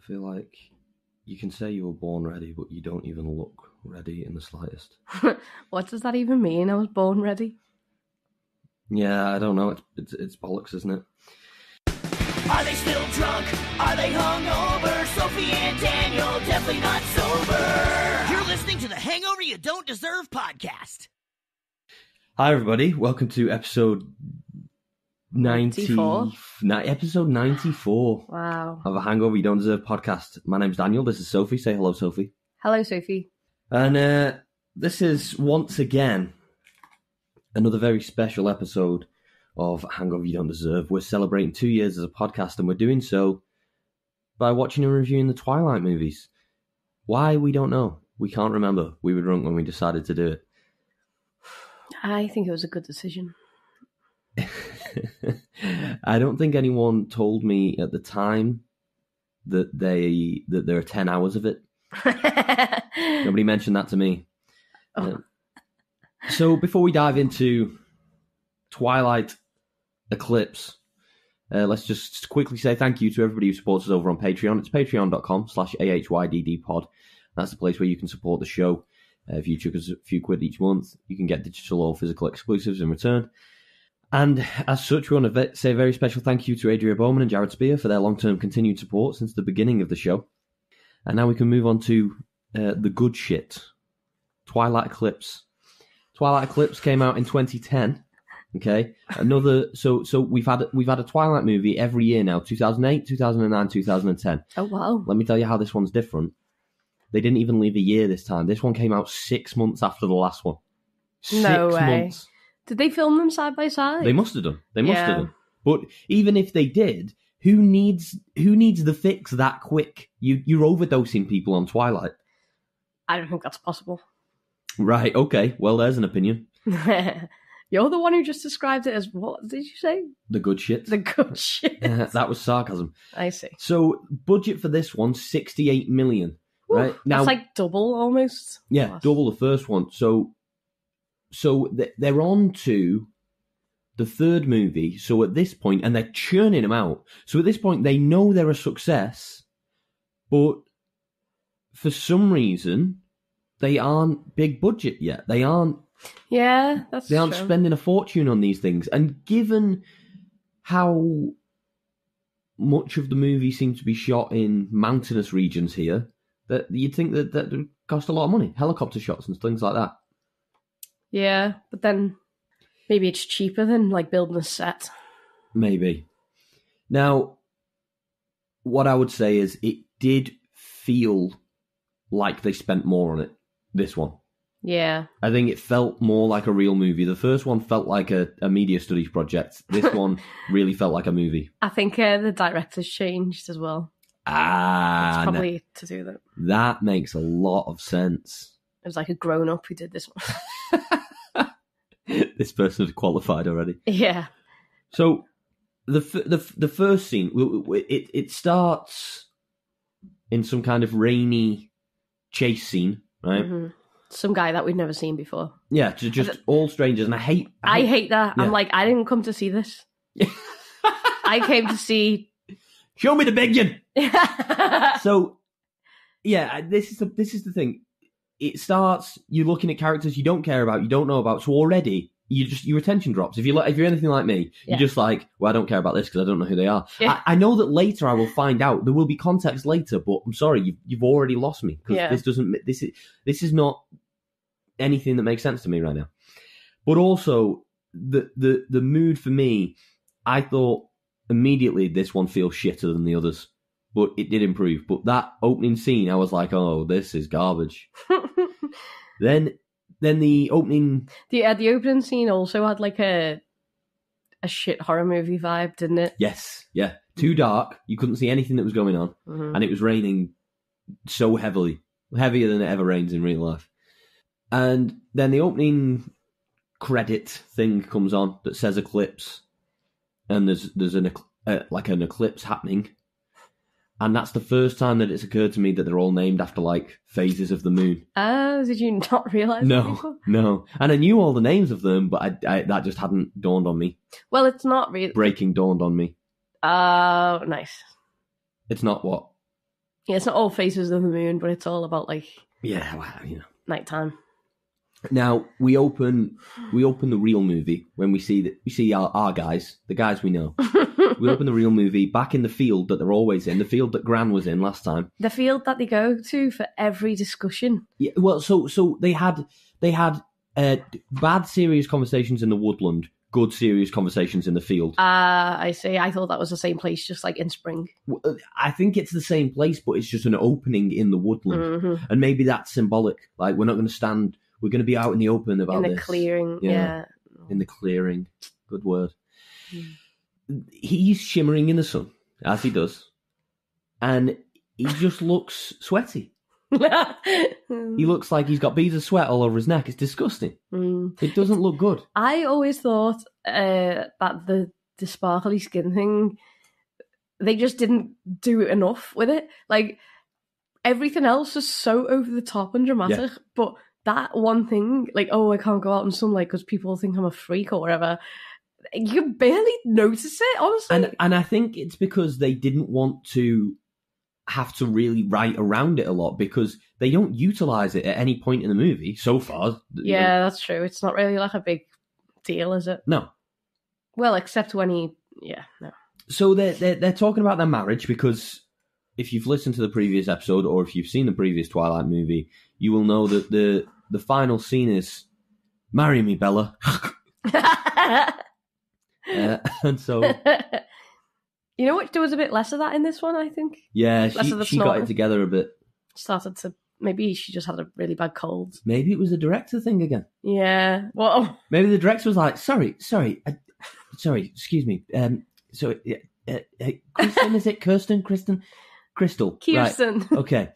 I feel like you can say you were born ready, but you don't even look ready in the slightest. what does that even mean? I was born ready. Yeah, I don't know. It's it's, it's bollocks, isn't it? Are they still drunk? Are they hungover? Sophie and Daniel definitely not sober. You're listening to the Hangover You Don't Deserve podcast. Hi, everybody. Welcome to episode 90, 94. ni- episode 94 Wow. of a Hangover You Don't Deserve podcast. My name's Daniel. This is Sophie. Say hello, Sophie. Hello, Sophie. And uh, this is once again another very special episode of Hangover You Don't Deserve. We're celebrating two years as a podcast, and we're doing so by watching and reviewing the Twilight movies. Why, we don't know. We can't remember. We were drunk when we decided to do it. I think it was a good decision. I don't think anyone told me at the time that they that there are ten hours of it. Nobody mentioned that to me. Oh. Yeah. So before we dive into Twilight Eclipse, uh, let's just quickly say thank you to everybody who supports us over on Patreon. It's patreon.com slash ahYDDpod. That's the place where you can support the show. Uh, if you took us a few quid each month, you can get digital or physical exclusives in return. And as such, we want to say a very special thank you to Adria Bowman and Jared Spear for their long-term continued support since the beginning of the show. And now we can move on to uh, the good shit. Twilight Eclipse. Twilight Eclipse came out in 2010. Okay, another. So so we've had we've had a Twilight movie every year now. 2008, 2009, 2010. Oh, wow. Let me tell you how this one's different. They didn't even leave a year this time. This one came out six months after the last one. Six No way. months. Did they film them side by side? They must have done. They must Yeah. have done. But even if they did, who needs who needs the fix that quick? You you're overdosing people on Twilight. I don't think that's possible. Right, okay. Well there's an opinion. You're the one who just described it as what did you say? The good shit. The good shit. That was sarcasm. I see. So budget for this one, sixty eight million. Right. Now that's like double almost. Yeah, Plus. double the first one. So, so th- they're on to the third movie. So at this point, and they're churning them out. So at this point, they know they're a success, but for some reason, they aren't big budget yet. They aren't. Yeah, that's They aren't true. spending a fortune on these things. And given how much of the movie seems to be shot in mountainous regions here, that you'd think that that would cost a lot of money, helicopter shots and things like that. Yeah, but then maybe it's cheaper than like building a set. Maybe. Now, what I would say is it did feel like they spent more on it. This one. Yeah. I think it felt more like a real movie. The first one felt like a, a media studies project. This one really felt like a movie. I think uh, the director's changed as well. Ah, It's no. probably to do that. that makes a lot of sense. It was like a grown up who did this one. this person is qualified already. yeah. So the f- the f- the first scene it it starts in some kind of rainy chase scene, right? hmm Some guy that we've never seen before. Yeah, just all strangers, and I hate. I hate that. Yeah. I'm like, I didn't come to see this. I came to see. Show me the bacon. So, yeah, this is the this is the thing. It starts. You're looking at characters you don't care about, you don't know about. So already, you just your attention drops. If you if you're anything like me, Yeah. you're just like, well, I don't care about this because I don't know who they are. Yeah. I, I know that later I will find out. There will be context later, but I'm sorry, you've you've already lost me because Yeah. this doesn't. This is this is not anything that makes sense to me right now. But also the the the mood for me, I thought immediately this one feels shitter than the others, but it did improve. But that opening scene, I was like, oh, this is garbage. then then the opening, the uh, the opening scene also had like a a shit horror movie vibe, didn't it? yes, yeah, too dark. You couldn't see anything that was going on, Mhm. and it was raining so heavily, heavier than it ever rains in real life. And then the opening credit thing comes on that says eclipse, and there's there's an uh, like an eclipse happening, and that's the first time that it's occurred to me that they're all named after like phases of the moon. Oh, did you not realize? No, no, and I knew all the names of them, but I, I that just hadn't dawned on me. Well, it's not really. Breaking dawned on me. Oh, nice. It's not what Yeah, it's not all phases of the moon, but it's all about like Yeah, well, you know. nighttime. Now we open we open the real movie when we see that we see our, our guys, the guys we know. we open the real movie back in the field that they're always in, the field that Gran was in last time. the field that they go to for every discussion. Yeah, well, so so they had they had uh, bad serious conversations in the woodland, good serious conversations in the field. Ah, I see. I thought that was the same place, just like in spring. Uh, I think it's the same place, but it's just an opening in the woodland, hmm and maybe that's symbolic. Like we're not going to stand. We're going to be out in the open about In the this. clearing, Yeah. yeah. in the clearing. Good word. Mm. He's shimmering in the sun, as he does, and he just looks sweaty. He looks like he's got beads of sweat all over his neck. It's disgusting. Mm. It doesn't look good. I always thought uh, that the the sparkly skin thing, they just didn't do enough with it. Like everything else is so over the top and dramatic, but that one thing, like oh, I can't go out in sunlight because people think I'm a freak or whatever. You can barely notice it, honestly. And and I think it's because they didn't want to have to really write around it a lot because they don't utilize it at any point in the movie so far. You know, yeah, that's true. It's not really like a big deal, is it? No. Well, except when he, yeah, no. So they're, they're they're talking about their marriage because if you've listened to the previous episode or if you've seen the previous Twilight movie, you will know that the the final scene is "Marry me, Bella," uh, and so you know what? There was a bit less of that in this one. I think yeah, Less she she got it together a bit. started to maybe she just had a really bad cold. Maybe it was the director thing again. Yeah. Well, Maybe the director was like, "Sorry, sorry, uh, sorry, excuse me." Um, so uh, uh, Kristen, is it Kirsten? Kristen, Crystal, right? Kirsten. Okay.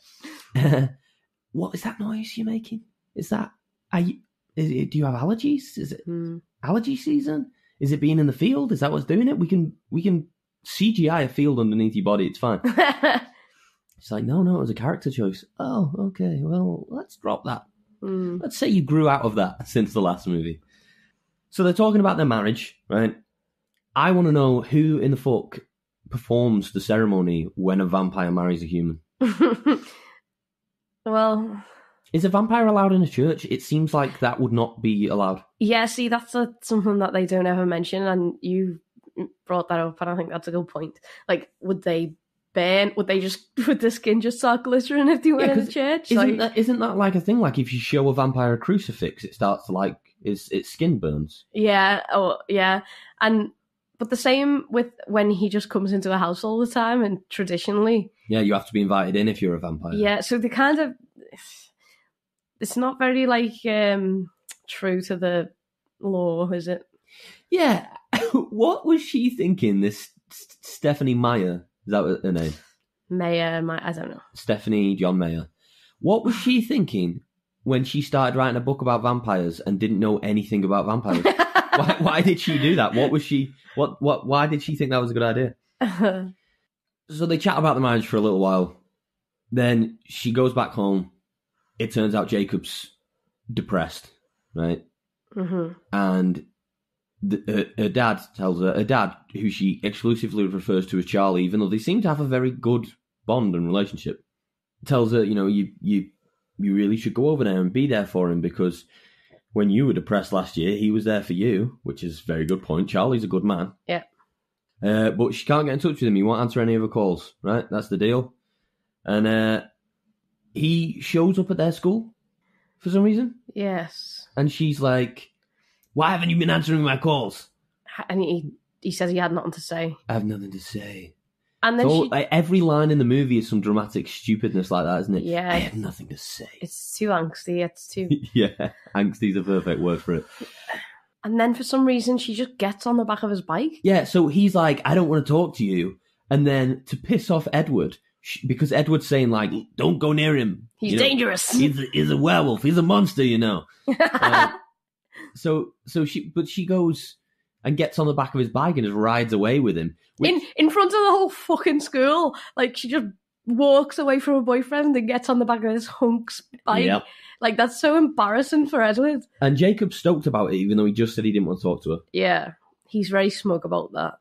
what is that noise you're making? Is that? Are you? Is it, do you have allergies? Is it Hmm. allergy season? Is it being in the field? Is that what's doing it? We can we can CGI a field underneath your body. It's fine. It's like no, no, it was a character choice. Oh, okay. Well, let's drop that. Hmm. Let's say you grew out of that since the last movie. So they're talking about their marriage, right? I want to know who in the fuck performs the ceremony when a vampire marries a human. well, Is a vampire allowed in a church? It seems like that would not be allowed. yeah. See, that's a, something that they don't ever mention, and you brought that up, and I think that's a good point. Like, would they burn? Would they just would the skin just start glittering if they went in 'cause the church? Isn't Like- that isn't that like a thing? Like if you show a vampire a crucifix, it starts to like its its skin burns. Yeah, oh yeah. And but the same with when he just comes into a house all the time and traditionally. Yeah, you have to be invited in if you're a vampire. Yeah, so they kind of it's not very like um true to the law, is it? Yeah. what was she thinking? This Stephanie Meyer is that her name? Mayor, my I don't know. Stephanie John Mayer. What was she thinking when she started writing a book about vampires and didn't know anything about vampires? why, why did she do that? What was she? What? What? Why did she think that was a good idea? So they chat about the marriage for a little while. Then she goes back home. It turns out Jacob's depressed, right? hmm And the, her, her dad tells her, her dad, who she exclusively refers to as Charlie, even though they seem to have a very good bond and relationship, tells her, you know, you you you really should go over there and be there for him because when you were depressed last year, he was there for you, which is a very good point. Charlie's a good man. Yeah. Uh, but she can't get in touch with him. He won't answer any of her calls, right? That's the deal. And uh, he shows up at their school for some reason. Yes. And she's like, Why haven't you been answering my calls? And he he says he had nothing to say. I have nothing to say. And then So she like, every line in the movie is some dramatic stupidness like that, isn't it? Yeah. I have nothing to say. it's too angsty, it's too yeah, angsty's a perfect word for it. And then for some reason she just gets on the back of his bike. Yeah, so he's like, I don't want to talk to you. And then to piss off Edward, because Edward's saying, like, don't go near him. He's You know, dangerous. He's a, he's a werewolf. He's a monster, you know. Uh, so, so she, but she goes and gets on the back of his bike and just rides away with him. which- in in front of the whole fucking school. Like she just walks away from her boyfriend and gets on the back of this hunk's bike. Yep. Like that's so embarrassing for Edward. And Jacob's stoked about it, even though he just said he didn't want to talk to her. Yeah, he's very smug about that.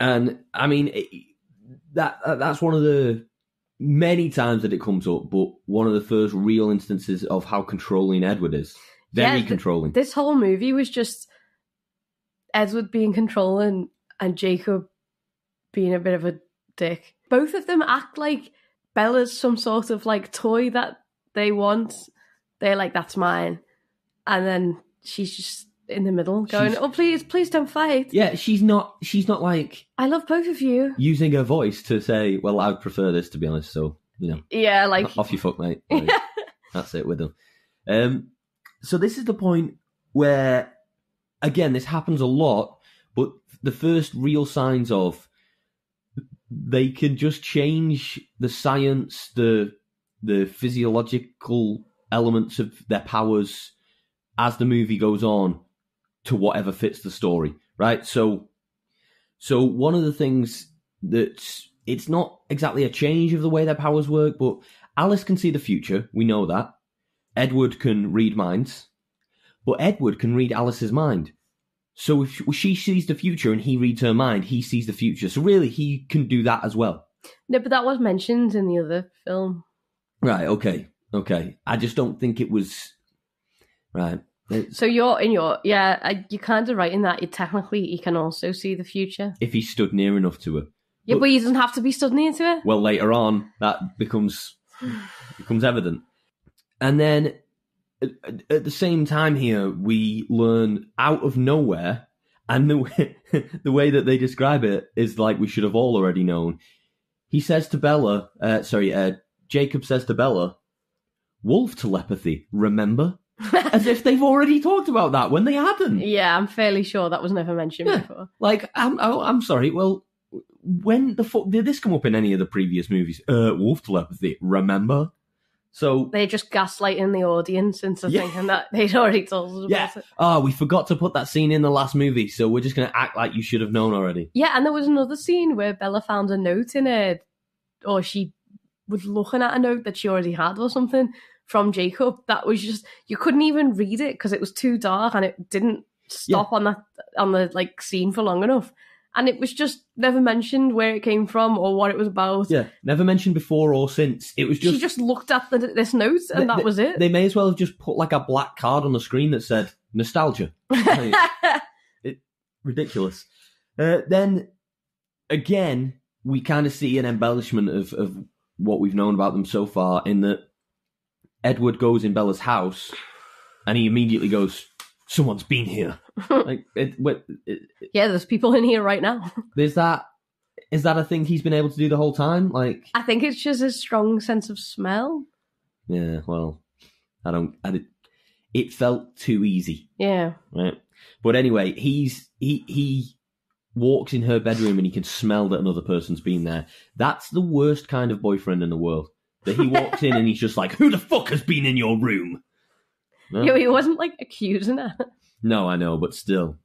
And I mean, it, that that- that's one of the many times that it comes up, but one of the first real instances of how controlling Edward is. Very Yeah, th- controlling. This whole movie was just Edward being controlling and Jacob being a bit of a dick. Both of them act like Bella's some sort of like toy that they want. They're like, that's mine. And then she's just in the middle going, She's- oh, please, please don't fight. yeah, she's not. She's not like I love both of you. using her voice to say, "Well, I'd prefer this," to be honest. So you know, Yeah, like, off you fuck, mate. Like, that's it with them. Um, so this is the point where, again, this happens a lot, but the first real signs of they can just change the science, the the physiological elements of their powers as the movie goes on to whatever fits the story, right? So, so one of the things that it's not exactly a change of the way their powers work, but Alice can see the future. We know that. Edward can read minds, but Edward can read Alice's mind. So if she sees the future and he reads her mind, he sees the future. So really, he can do that as well. no, but that was mentioned in the other film. Right. Okay. Okay. I just don't think it was right. It's- So you're in your, yeah, you're kind of right in that you technically, he can also see the future. if he stood near enough to her. Yeah, But- but he doesn't have to be stood near to it. Well, later on, that becomes becomes evident. And then at, at the same time here, we learn out of nowhere, and the way, the way that they describe it is like we should have all already known. He says to Bella, uh, sorry, uh, Jacob says to Bella, wolf telepathy, remember? As if they've already talked about that when they hadn't. Yeah, I'm fairly sure that was never mentioned Yeah. before. Like, I'm, oh, I'm sorry. Well, when the fuck did this come up in any of the previous movies? Uh, wolf telepathy. Remember? So, They're just gaslighting the audience into Yeah. thinking that they'd already told us about yeah. it. Oh, we forgot to put that scene in the last movie, so we're just gonna act like you should have known already. Yeah, and there was another scene where Bella found a note in it, or she was looking at a note that she already had or something from Jacob. That was just you couldn't even read it because it was too dark and it didn't stop on that on the like scene for long enough. And it was just never mentioned where it came from or what it was about. Yeah, never mentioned before or since. It was just. she just looked at the, this note and They- that they- was it. They may as well have just put like a black card on the screen that said nostalgia. Like, ridiculous. Uh, then again, we kind of see an embellishment of, of what we've known about them so far in that Edward goes in Bella's house and he immediately goes, Someone's been here. like, it, what- it, yeah, there's people in here right now. is that is that a thing he's been able to do the whole time? Like, I think it's just a strong sense of smell. yeah, well, I don't. I did, it felt too easy. Yeah. right? But anyway, he's he he walks in her bedroom and he can smell that another person's been there. That's the worst kind of boyfriend in the world. That he walks in and he's just like, "Who the fuck has been in your room?" No, Yeah, he wasn't like accusing her. no I know, but still,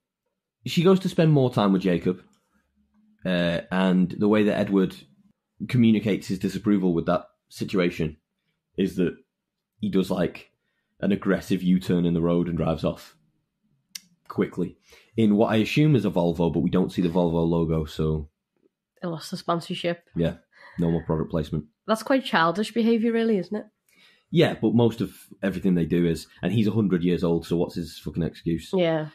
she goes to spend more time with Jacob, uh, and the way that Edward communicates his disapproval with that situation is that he does like an aggressive U-turn in the road and drives off quickly in what I assume is a Volvo, but we don't see the Volvo logo, so They lost the sponsorship. yeah, no more product placement. That's quite childish behaviour, really, isn't it? Yeah, but most of everything they do is, and he's hundred years old, so what's his fucking excuse? Yeah.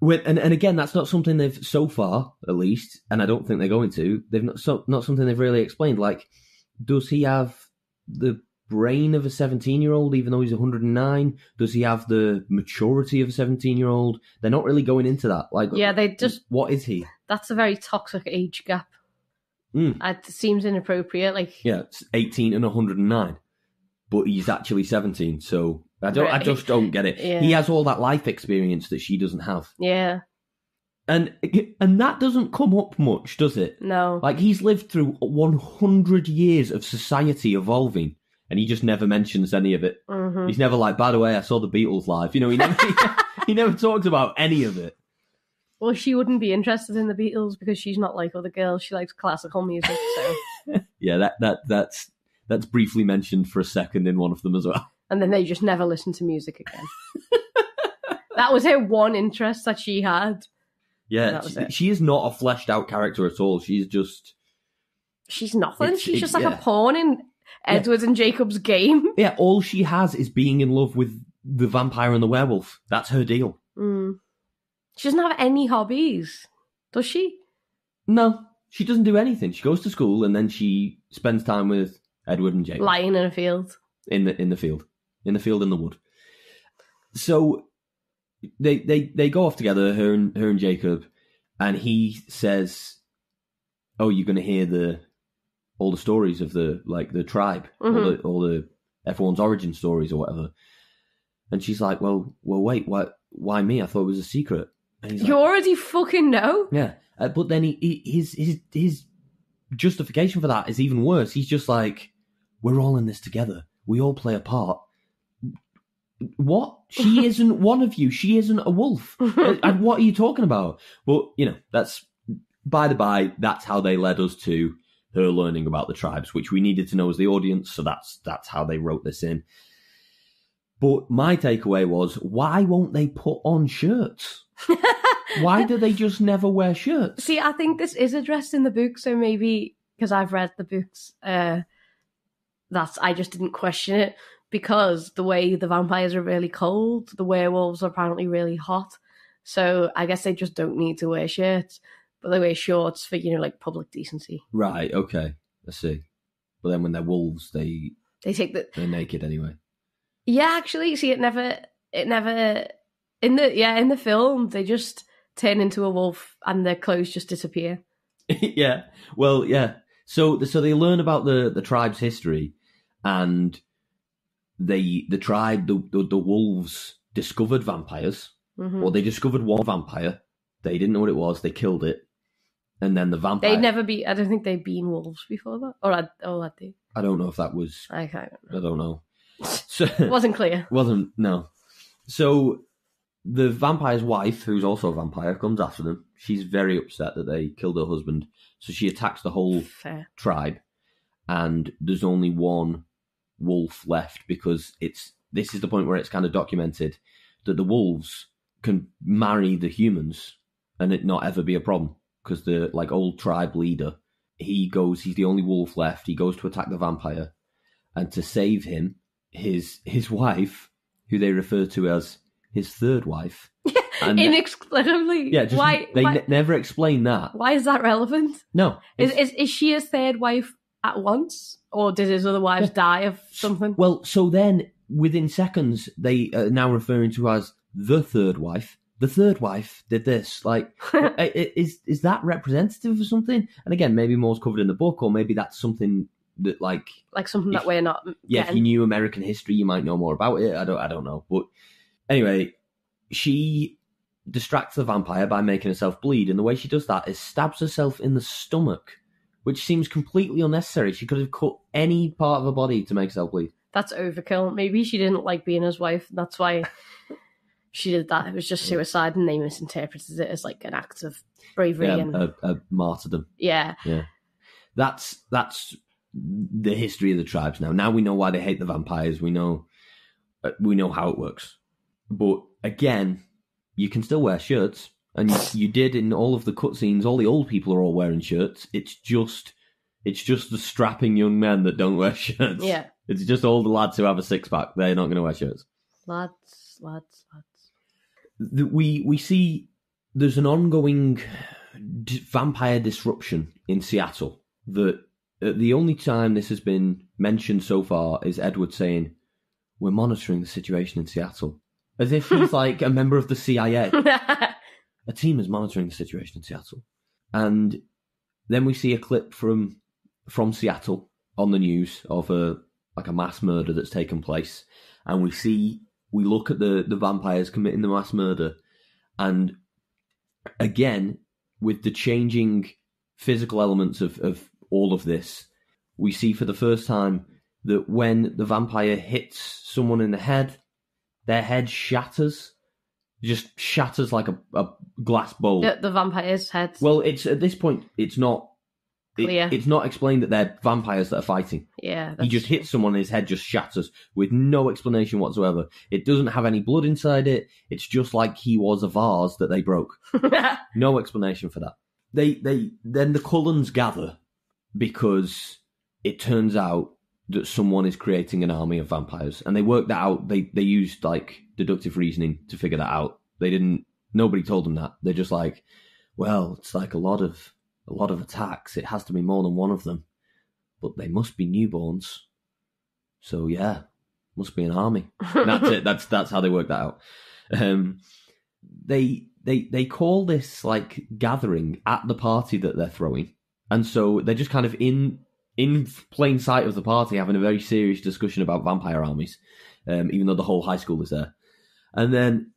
With, and and again, that's not something they've so far, at least, and I don't think they're going to. They've not so, not something they've really explained. Like, does he have the brain of a seventeen-year-old, even though he's one hundred and nine? Does he have the maturity of a seventeen-year-old? They're not really going into that. Like, Yeah, they just what is he? that's a very toxic age gap. Mm. It seems inappropriate. Like Yeah, it's eighteen and one hundred and nine, but he's actually seventeen. So I don't, I just don't get it. Yeah. He has all that life experience that she doesn't have, yeah, and and that doesn't come up much, does it? no. Like he's lived through 100 years of society evolving, and he just never mentions any of it. hmm He's never like, by the way, I saw the Beatles live. You know, he never he never talks about any of it. Well, she wouldn't be interested in the Beatles because she's not like other girls. She likes classical music. So, Yeah, that that that's that's briefly mentioned for a second in one of them as well. and then they just never listen to music again. that was her one interest that she had. Yeah, she, she is not a fleshed out character at all. She's just She's nothing. It's- She's just like yeah. a pawn in Edward and Jacob's game. Yeah, all she has is being in love with the vampire and the werewolf. That's her deal. Mm. She doesn't have any hobbies, does she? No, she doesn't do anything. She goes to school and then she spends time with Edward and Jacob Lying in a field. in the in the field, in the field in the wood. So they they they go off together, her and her and Jacob, and he says, "Oh, you're going to hear the all the stories of the like the tribe, all mm-hmm. the all the everyone's origin stories or whatever." And she's like, "Well, well, wait, why why me? I thought it was a secret." And like, You already fucking know. Yeah, uh, but then he, he his his his justification for that is even worse. He's just like, "We're all in this together. We all play a part." What? She isn't one of you. She isn't a wolf. Uh, and what are you talking about? But you know, that's by the by. That's how they led us to her learning about the tribes, which we needed to know as the audience. So that's that's how they wrote this in. But my takeaway was, why won't they put on shirts? Why do they just never wear shirts? See, I think this is addressed in the book, so maybe because I've read the books, uh, that's I just didn't question it because the way the vampires are really cold, the werewolves are apparently really hot. So I guess they just don't need to wear shirts, but they wear shorts for you know like public decency. Right, okay. I see. But then when they're wolves, they They take the they're naked anyway. yeah. Actually, see, it never, it never in the yeah in the film they just turn into a wolf and their clothes just disappear. yeah. Well, yeah. So so they learn about the the tribe's history and they the tribe the the, the wolves discovered vampires. hmm Well, they discovered one vampire. They didn't know what it was. They killed it. And then the vampire They'd never be. I don't think they'd been wolves before that. Or I, oh, I do. I don't know if that was I can't. I don't know. So It wasn't clear. Wasn't no. So the vampire's wife, who's also a vampire, comes after them. She's very upset that they killed her husband, so she attacks the whole Fair. tribe. And there's only one wolf left because it's this is the point where it's kind of documented that the wolves can marry the humans and it not ever be a problem because the like old tribe leader he goes he's the only wolf left he goes to attack the vampire and to save him his his wife who they refer to as his third wife and Inexplicably. yeah just, why? they why, ne- never explain that why is that relevant? no Is, is is she his third wife at once, or did his other wives die of something? Well, so then within seconds they are now referring to as the third wife. The third wife did this. Like, is is that representative of something? And again, maybe more's covered in the book, or maybe that's something that, like, like something If- that we're not. yeah, if you knew American history, you might know more about it. I don't, I don't know. But anyway, she distracts the vampire by making herself bleed, and the way she does that is stabs herself in the stomach, which seems completely unnecessary. She could have cut any part of her body to make herself bleed. That's overkill. Maybe she didn't like being his wife. and That's why she did that. It was just suicide, and they misinterpreted it as like an act of bravery. Yeah, and a, a martyrdom. yeah, yeah. That's that's the history of the tribes. Now, now we know why they hate the vampires. We know uh, we know how it works. But again, you can still wear shirts, and you, you did in all of the cutscenes. All the old people are all wearing shirts. It's just it's just the strapping young men that don't wear shirts. yeah. it's just all the lads who have a six pack. They're not going to wear shirts. Lads, lads, lads. we we see there's an ongoing vampire disruption in Seattle. That the only time this has been mentioned so far is Edward saying, "We're monitoring the situation in Seattle," as if he's like a member of the CIA. A team is monitoring the situation in Seattle, and then we see a clip from from Seattle on the news of a like a mass murder that's taken place, and we see we look at the the vampires committing the mass murder, and again with the changing physical elements of of all of this, we see for the first time that when the vampire hits someone in the head, their head shatters, just shatters like a, a glass bowl. the, the vampire's head. Well, it's at this point, it's not. it- Clear. it's not explained that they're vampires that are fighting. yeah, He that's- just hits someone and his head just shatters with no explanation whatsoever. It doesn't have any blood inside it. It's just like he was a vase that they broke. No explanation for that. They they then the Cullens gather. because it turns out that someone is creating an army of vampires, and they worked that out. They they used like deductive reasoning to figure that out. They didn't. Nobody told them that. They're just like, well, it's like a lot of a lot of attacks. It has to be more than one of them, but they must be newborns. So yeah, must be an army. And that's it. That's that's how they work that out. Um, they they they call this like gathering at the party that they're throwing, and so they're just kind of in in plain sight of the party having a very serious discussion about vampire armies, um, even though the whole high school is there. And then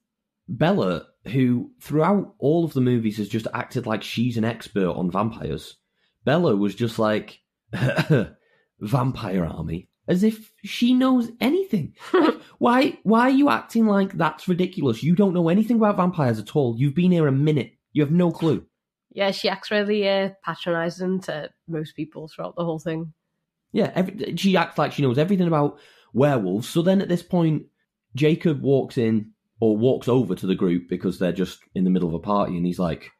Bella, who throughout all of the movies has just acted like she's an expert on vampires, Bella was just like vampire army as if she knows anything. Like, why why are you acting like that's ridiculous? You don't know anything about vampires at all. You've been here a minute. You have no clue. Yeah, she acts really uh, patronising to most people throughout the whole thing. Yeah, every, she acts like she knows everything about werewolves. So then at this point, Jacob walks in or walks over to the group because they're just in the middle of a party and he's like,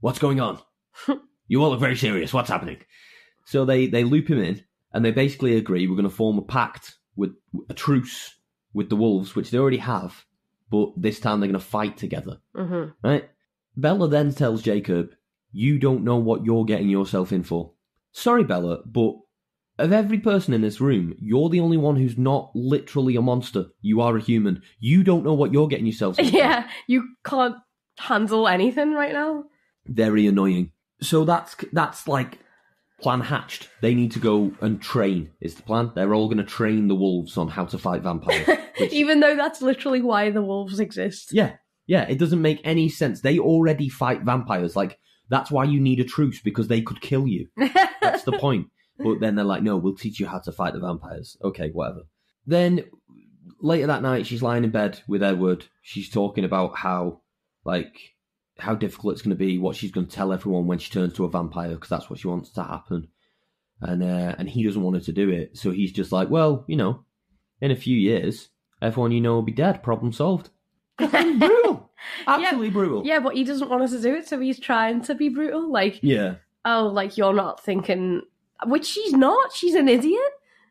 What's going on? you all look very serious. What's happening? So they, they loop him in and they basically agree we're going to form a pact with a truce with the wolves, which they already have, but this time they're going to fight together. hmm Right? Bella then tells Jacob, You don't know what you're getting yourself in for. Sorry, Bella, but of every person in this room, you're the only one who's not literally a monster. You are a human. You don't know what you're getting yourself in for. Yeah, you can't handle anything right now. Very annoying. So that's that's like plan hatched. They need to go and train. Is the plan? They're all going to train the wolves on how to fight vampires. Which- Even though that's literally why the wolves exist. Yeah, yeah. It doesn't make any sense. They already fight vampires. Like that's why you need a truce because they could kill you. That's the point. But then they're like, no, we'll teach you how to fight the vampires. Okay, whatever. Then later that night, she's lying in bed with Edward. She's talking about how, like, how difficult it's going to be, what she's going to tell everyone when she turns to a vampire, because that's what she wants to happen. And uh, and he doesn't want her to do it, so he's just like, well, you know, in a few years, everyone you know will be dead. Problem solved. brutal, absolutely brutal. yeah, but he doesn't want us to do it, so he's trying to be brutal. Like, yeah. oh, like you're not thinking, which she's not. She's an idiot.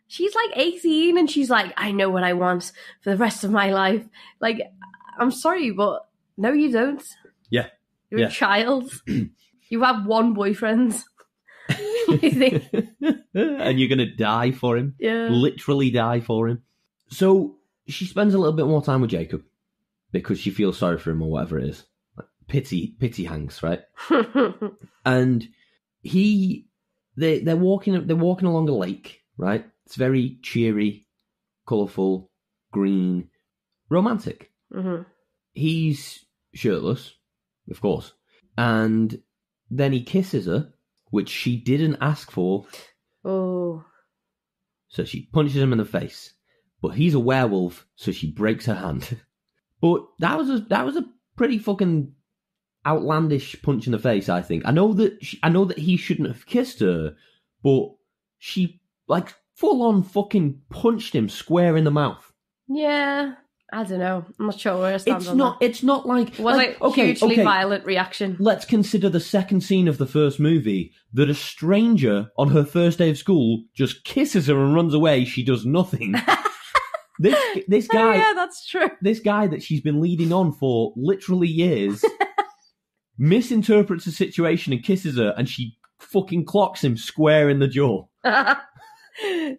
She's like 18 and she's like, I know what I want for the rest of my life. Like, I'm sorry, but no, you don't. Yeah. You're Yeah. a child. you have one boyfriend. and you're going to die for him. yeah. literally die for him. So she spends a little bit more time with Jacob because she feels sorry for him or whatever it is. Like, Pity, pity hangs, right? And he, they they're walking they're walking along a lake, right? It's very cheery, colourful, green, romantic. Mhm. He's shirtless, of course, and then he kisses her, which she didn't ask for. Oh. So she punches him in the face. But he's a werewolf, so she breaks her hand. But that was a that was a pretty fucking outlandish punch in the face. I think. I know that she, I know that he shouldn't have kissed her, but she like full on fucking punched him square in the mouth. Yeah. I don't know. I'm not sure where I stand It's on not. It's not like. that. Was like, it okay, hugely okay. violent reaction? Let's consider the second scene of the first movie that a stranger on her first day of school just kisses her and runs away. She does nothing. this this Oh, guy yeah, that's true. this guy that she's been leading on for literally years misinterprets the situation and kisses her, and she fucking clocks him square in the jaw.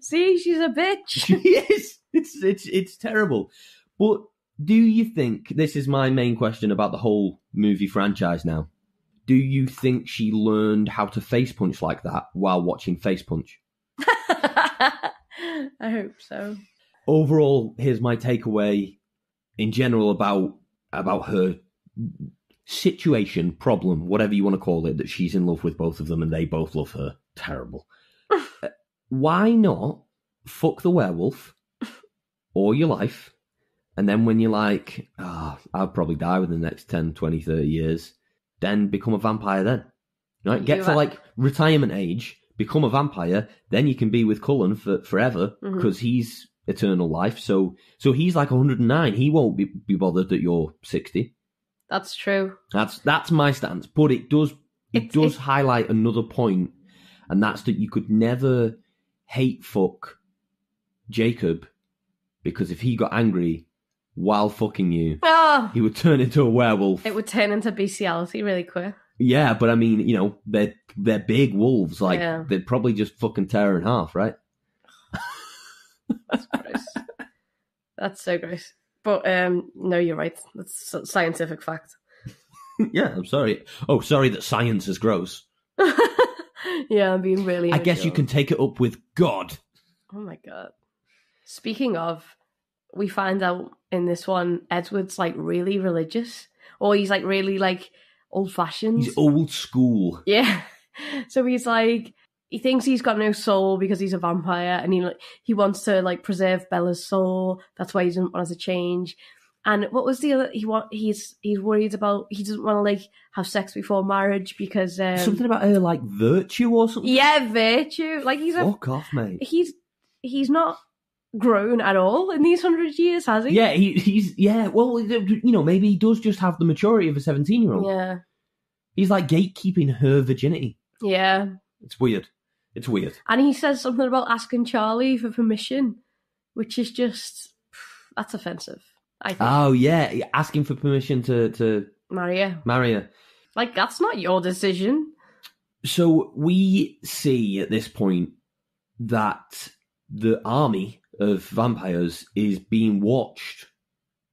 See, she's a bitch. She is. It's it's it's terrible. But do you think this is my main question about the whole movie franchise now? Do you think she learned how to face punch like that while watching Face Punch? I hope so. Overall, here's my takeaway in general about about her situation, problem, whatever you want to call it, that she's in love with both of them and they both love her. Terrible. Uh, Why not fuck the werewolf all your life? And then when you're like, ah, I'll probably die within the next 10, 20, 30 years, then become a vampire then. Right? Get You to are- like retirement age, become a vampire, then you can be with Cullen for forever because he's eternal life. So so he's like 109. He won't be, be bothered that you're 60. That's true. That's that's my stance. But it does it It's- does it's- highlight another point and that's that you could never hate fuck Jacob because if he got angry while fucking you, Oh, he would turn into a werewolf. it would turn into bestiality really quick. Yeah, but I mean, you know, they're they're big wolves. Like Yeah. they'd probably just fucking tear in half, right? That's gross. That's so gross. But um, no, you're right. That's s- scientific fact. yeah, I'm sorry. Oh, sorry that science is gross. yeah, I'm being really. I guess you can take it up with God. Oh my god. Speaking of, we find out in this one Edward's like really religious, or he's like really like old fashioned. He's old school. Yeah. So he's like he thinks he's got no soul because he's a vampire and he he wants to like preserve Bella's soul. That's why he doesn't want her to change. And what was the other he want he's he's worried about he doesn't want to like have sex before marriage because um Something about her like virtue or something. Yeah, virtue. Like he's a Fuck off, mate. he's he's not grown at all in these hundred years, has he? Yeah, he, he's yeah. Well, you know, maybe he does just have the maturity of a seventeen-year-old. Yeah. He's like gatekeeping her virginity. Yeah. It's weird. It's weird. And he says something about asking Charlie for permission, which is just that's offensive. I think. Oh yeah, asking for permission to to marry her. marry her. Like that's not your decision. So we see at this point that the army of vampires is being watched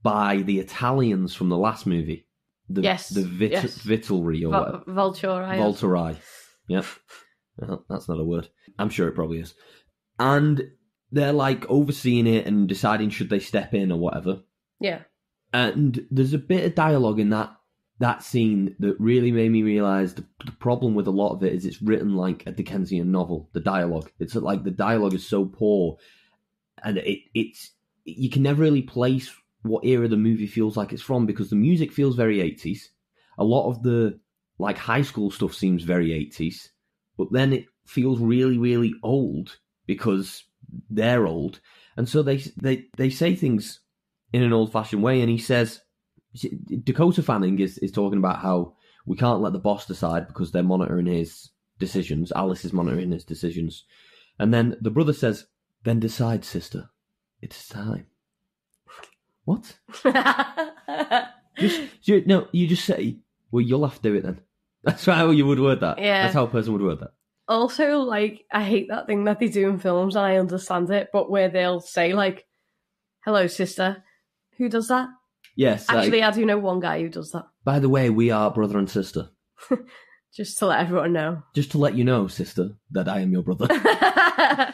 by the Italians from the last movie. The, Yes, the vit- yes. Vitellry or. Vulture. Volturi. Yep. Well, that's not a word. I'm sure it probably is. And they're like overseeing it and deciding should they step in or whatever. Yeah. And there's a bit of dialogue in that that scene that really made me realize the, the problem with a lot of it is it's written like a Dickensian novel. The dialogue, it's like the dialogue is so poor, and it it's you can never really place what era the movie feels like it's from because the music feels very 80s. A lot of the like high school stuff seems very 80s, but then it feels really really old because they're old, and so they they they say things in an old fashioned way. And he says, Dakota Fanning is, is talking about how we can't let the boss decide because they're monitoring his decisions. Alice is monitoring his decisions. And then the brother says, Then decide, sister. It's time. What? Just you, no, you just say, Well, you'll have to do it then. That's how you would word that. Yeah. That's how a person would word that. also, like I hate that thing that they do in films, and I understand it, but where they'll say like, "Hello, sister." Who does that? Yes. like, Actually, I do know one guy who does that. by the way, we are brother and sister. Just to let everyone know. Just to let you know, sister, that I am your brother.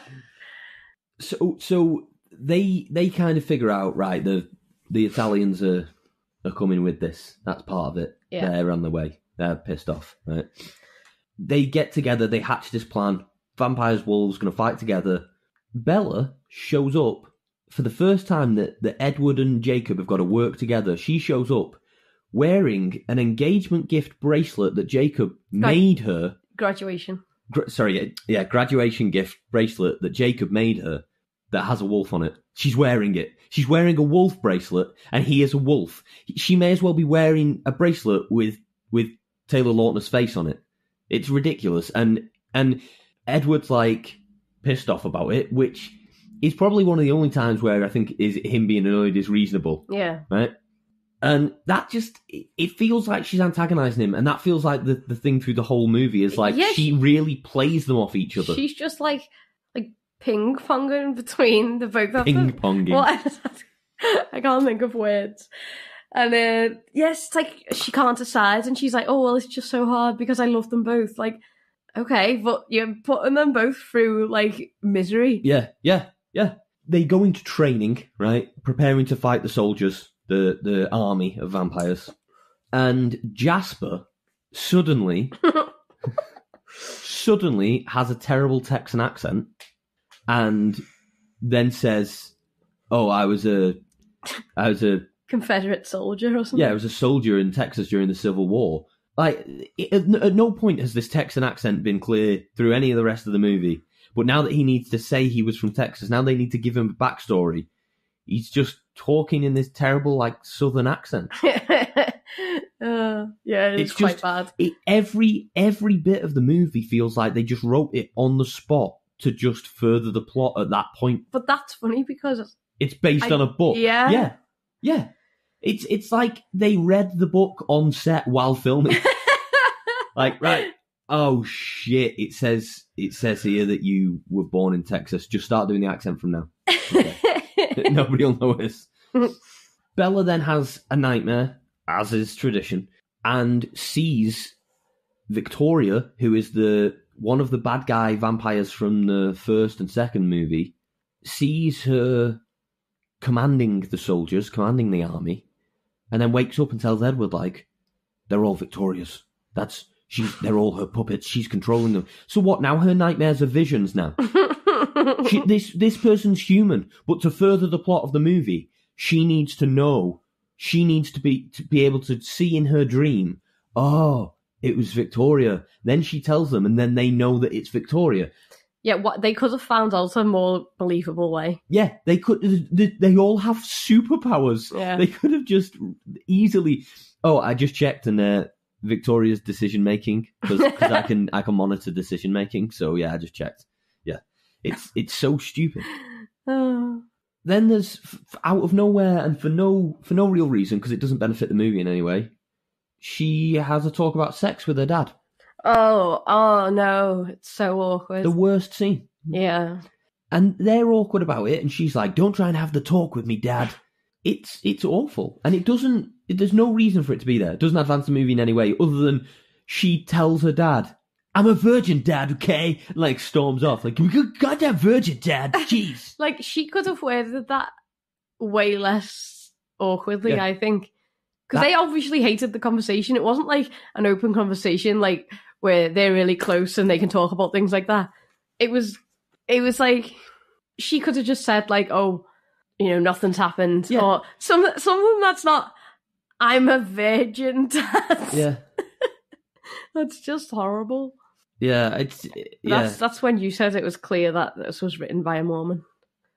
so so they they kind of figure out right the the Italians are are coming with this. That's part of it. Yeah. They're on the way. They're pissed off. Right. They get together. They hatch this plan. Vampires, wolves, going to fight together. Bella shows up for the first time that that Edward and Jacob have got to work together. She shows up wearing an engagement gift bracelet that Jacob made her Graduation. gra- sorry, yeah, graduation gift bracelet that Jacob made her that has a wolf on it. She's wearing it. She's wearing a wolf bracelet, and he is a wolf. She may as well be wearing a bracelet with with Taylor Lautner's face on it. It's ridiculous, and and Edward's like pissed off about it, which is probably one of the only times where I think is him being annoyed is reasonable Yeah. right? And that just it feels like she's antagonizing him, and that feels like the, the thing through the whole movie is like Yeah, she she- really plays them off each other, She's just like like ping ponging between the both of them. ping ponging. I can't think of words. And uh, yes, it's like she can't decide, and she's like, "Oh well, it's just so hard because I love them both." Like, okay, but you're putting them both through like misery. Yeah, yeah, yeah. They go into training, right, preparing to fight the soldiers, the the army of vampires, and Jasper suddenly, suddenly has a terrible Texan accent, and then says, "Oh, I was a, I was a Confederate soldier or something. Yeah, it was a soldier in Texas during the Civil War. Like, it, at, no point has this Texan accent been clear through any of the rest of the movie. But now that he needs to say he was from Texas, now they need to give him a backstory. He's just talking in this terrible, like, southern accent. Uh, yeah, it's, It's quite just- bad. It, every every bit of the movie feels like they just wrote it on the spot to just further the plot at that point. But that's funny because It's based I- on a book. yeah. yeah, yeah. It's it's like they read the book on set while filming. like right. Oh shit! It says it says here that you were born in Texas. Just start doing the accent from now. Nobody will notice. Bella then has a nightmare, as is tradition, and sees Victoria, who is the one of the bad guy vampires from the first and second movie, sees her commanding the soldiers, commanding the army, and then wakes up and tells Edward like, "They're all Victoria's. That's she's. They're all her puppets. She's controlling them. So what? Now her nightmares are visions. Now she, this this person's human, but to further the plot of the movie, she needs to know. She needs to be to be able to see in her dream. Oh, it was Victoria. Then she tells them, and then they know that it's Victoria. Yeah, what they could have found out a more believable way. Yeah, they could. They, they all have superpowers. Yeah. They could have just easily. Oh, I just checked, and uh, Victoria's decision making because I can I can monitor decision making. So yeah, I just checked. Yeah, it's it's so stupid. Oh. then there's out of nowhere and for no for no real reason because it doesn't benefit the movie in any way. She has a talk about sex with her dad. Oh, oh no, it's so awkward. The worst scene. yeah, And they're awkward about it, and she's like, "Don't try and have the talk with me, dad." It's it's awful, and it doesn't. There's no reason for it to be there. It doesn't advance the movie in any way other than she tells her dad, "I'm a virgin, dad." Okay, like storms off, like goddamn virgin, dad." Jeez. like she could have worded that way less awkwardly. Yeah. I think because they obviously hated the conversation. It wasn't like an open conversation, like where they're really close and they can talk about things like that. It was, it was like she could have just said like, "Oh, you know, nothing's happened," Yeah. or some something that's not. I'm a virgin. Yeah, that's just horrible. yeah. It's yeah. That's that's when you said it was clear that this was written by a Mormon.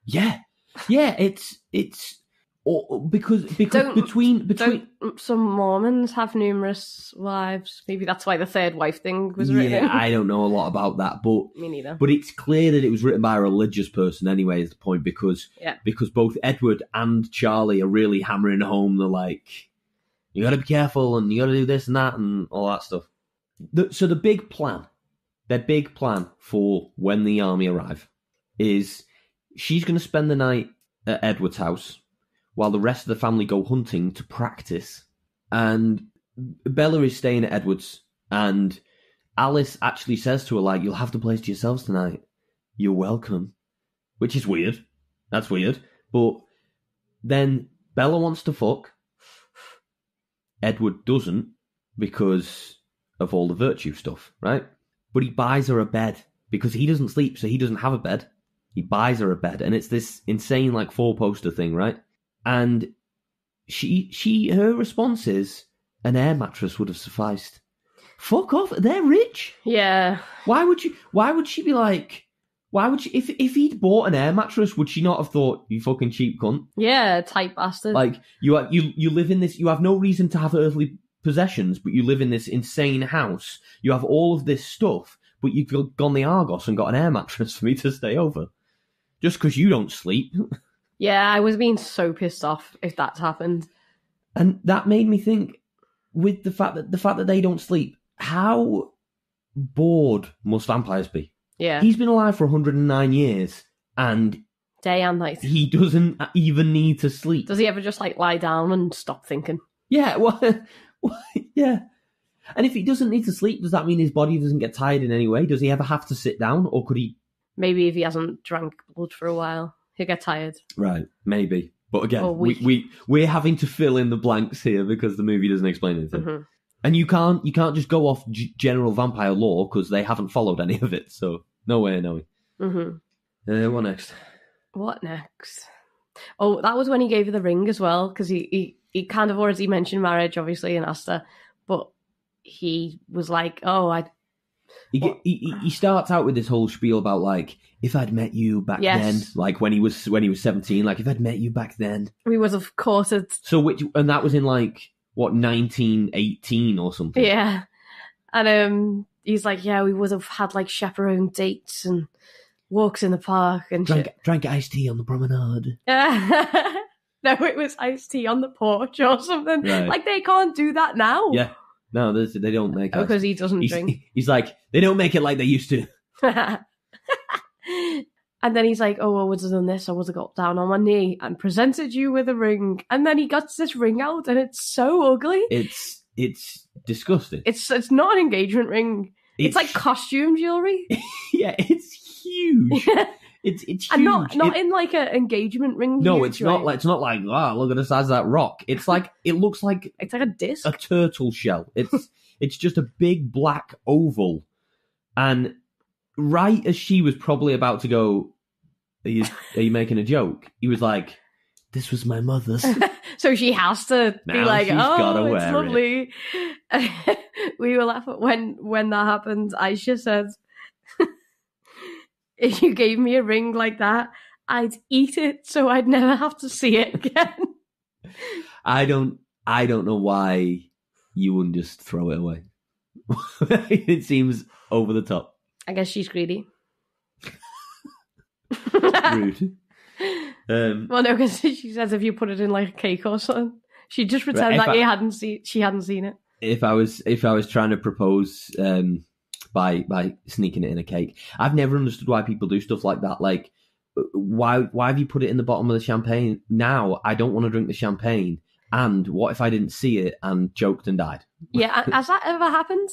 Yeah, yeah. It's it's or, because because Don't- between between some Mormons have numerous wives? Maybe that's why the third wife thing was written. yeah, I don't know a lot about that, but Me neither. but it's clear that it was written by a religious person anyway. Is the point because Yeah. because both Edward and Charlie are really hammering home the like you got to be careful and you got to do this and that and all that stuff. The, so the big plan, their big plan for when the army arrive, is she's going to spend the night at Edward's house while the rest of the family go hunting to practice. And Bella is staying at Edward's, and Alice actually says to her, like, you'll have the place to yourselves tonight. You're welcome. Which is weird. That's weird. But then Bella wants to fuck. Edward doesn't because of all the virtue stuff, right? But he buys her a bed because he doesn't sleep, so he doesn't have a bed. He buys her a bed, and it's this insane like four poster thing, right? And she she her response is an air mattress would have sufficed. Fuck off, they're rich. Yeah. Why would you? Why would she be like? Why would she? If if he'd bought an air mattress, would she not have thought you fucking cheap cunt? Yeah, tight bastard. Like you are, you you live in this. You have no reason to have earthly possessions, but you live in this insane house. You have all of this stuff, but you've gone the Argos and got an air mattress for me to stay over, just because you don't sleep. yeah, I was being so pissed off if that's happened. And that made me think, with the fact that the fact that they don't sleep, how bored must vampires be? Yeah. He's been alive for 109 years, and Day and night. he doesn't even need to sleep. Does he ever just like lie down and stop thinking? Yeah, well, yeah. And if he doesn't need to sleep, does that mean his body doesn't get tired in any way? Does he ever have to sit down, or could he? Maybe if he hasn't drank blood for a while, he'll get tired. Right, maybe. But again, we, we we're having to fill in the blanks here because the movie doesn't explain anything. hmm And you can't you can't just go off g- general vampire law because they haven't followed any of it. So no way, no way. hmm Uh, what next? What next? Oh, that was when he gave her the ring as well, because he, he he kind of already mentioned marriage, obviously, and asked her, but he was like, "Oh, I He, he he- starts out with this whole spiel about like if I'd met you back Yes. then, like when he was when he was seventeen, like if I'd met you back then. we would have courted." So which and that was in like what 1918 or something. Yeah. And um he's like, Yeah, we would have had like chaperone dates and walks in the park and Drank, shit. drank iced tea on the promenade. no, it was iced tea on the porch or something. Right. Like they can't do that now. Yeah. No, they don't make oh, iced Because he doesn't he's, drink. he's like, they don't make it like they used to. and then he's like, Oh, I would have done this, I would have got down on my knee and presented you with a ring. And then he got this ring out and it's so ugly. It's it's disgusting. It's it's not an engagement ring. It's, like costume jewelry. yeah, it's huge. It's it's huge. and not not It- in like an engagement ring. no, huge it's not like it's not like wow, look at the size of that rock. It's like it looks like it's like a disc. a turtle shell. It's it's just a big black oval, and right as she was probably about to go, "Are you are you making a joke?" He was like, "This was my mother's." so she has to be like, "Oh, it's wear it." lovely." we were laughing when when that happened. Aisha said, "If you gave me a ring like that, I'd eat it, so I'd never have to see it again." I don't I don't know why you wouldn't just throw it away. it seems over the top, I guess she's greedy. rude. Um, Well, no, because she says if you put it in like a cake or something, she'd just pretend like I- he hadn't seen she hadn't seen it. if I was if I was trying to propose um, by by sneaking it in a cake, I've never understood why people do stuff like that. Like, why why have you put it in the bottom of the champagne? Now I don't want to drink the champagne. And what if I didn't see it and choked and died? Yeah, has that ever happened?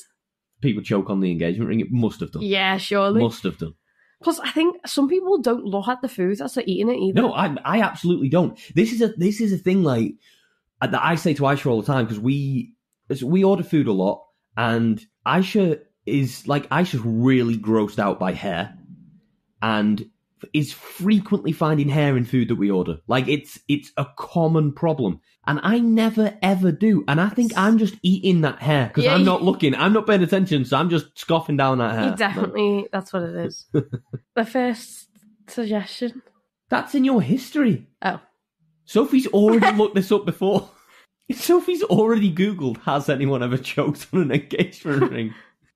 People choke on the engagement ring. It must have done. Yeah, surely. Must have done. Plus, I think some people don't look at the food as they're eating it either. No, I I absolutely don't. This is a this is a thing like that I say to Aisha all the time because we we order food a lot, and Aisha is like Aisha's really grossed out by hair, and is frequently finding hair in food that we order. Like it's it's a common problem, and I never ever do. And I think I'm just eating that hair because Yeah, I'm you- not looking, I'm not paying attention, so I'm just scoffing down that hair. You definitely, that's what it is. the first suggestion. That's in your history. Oh. Sophie's already looked this up before. Sophie's already Googled, has anyone ever choked on an engagement ring?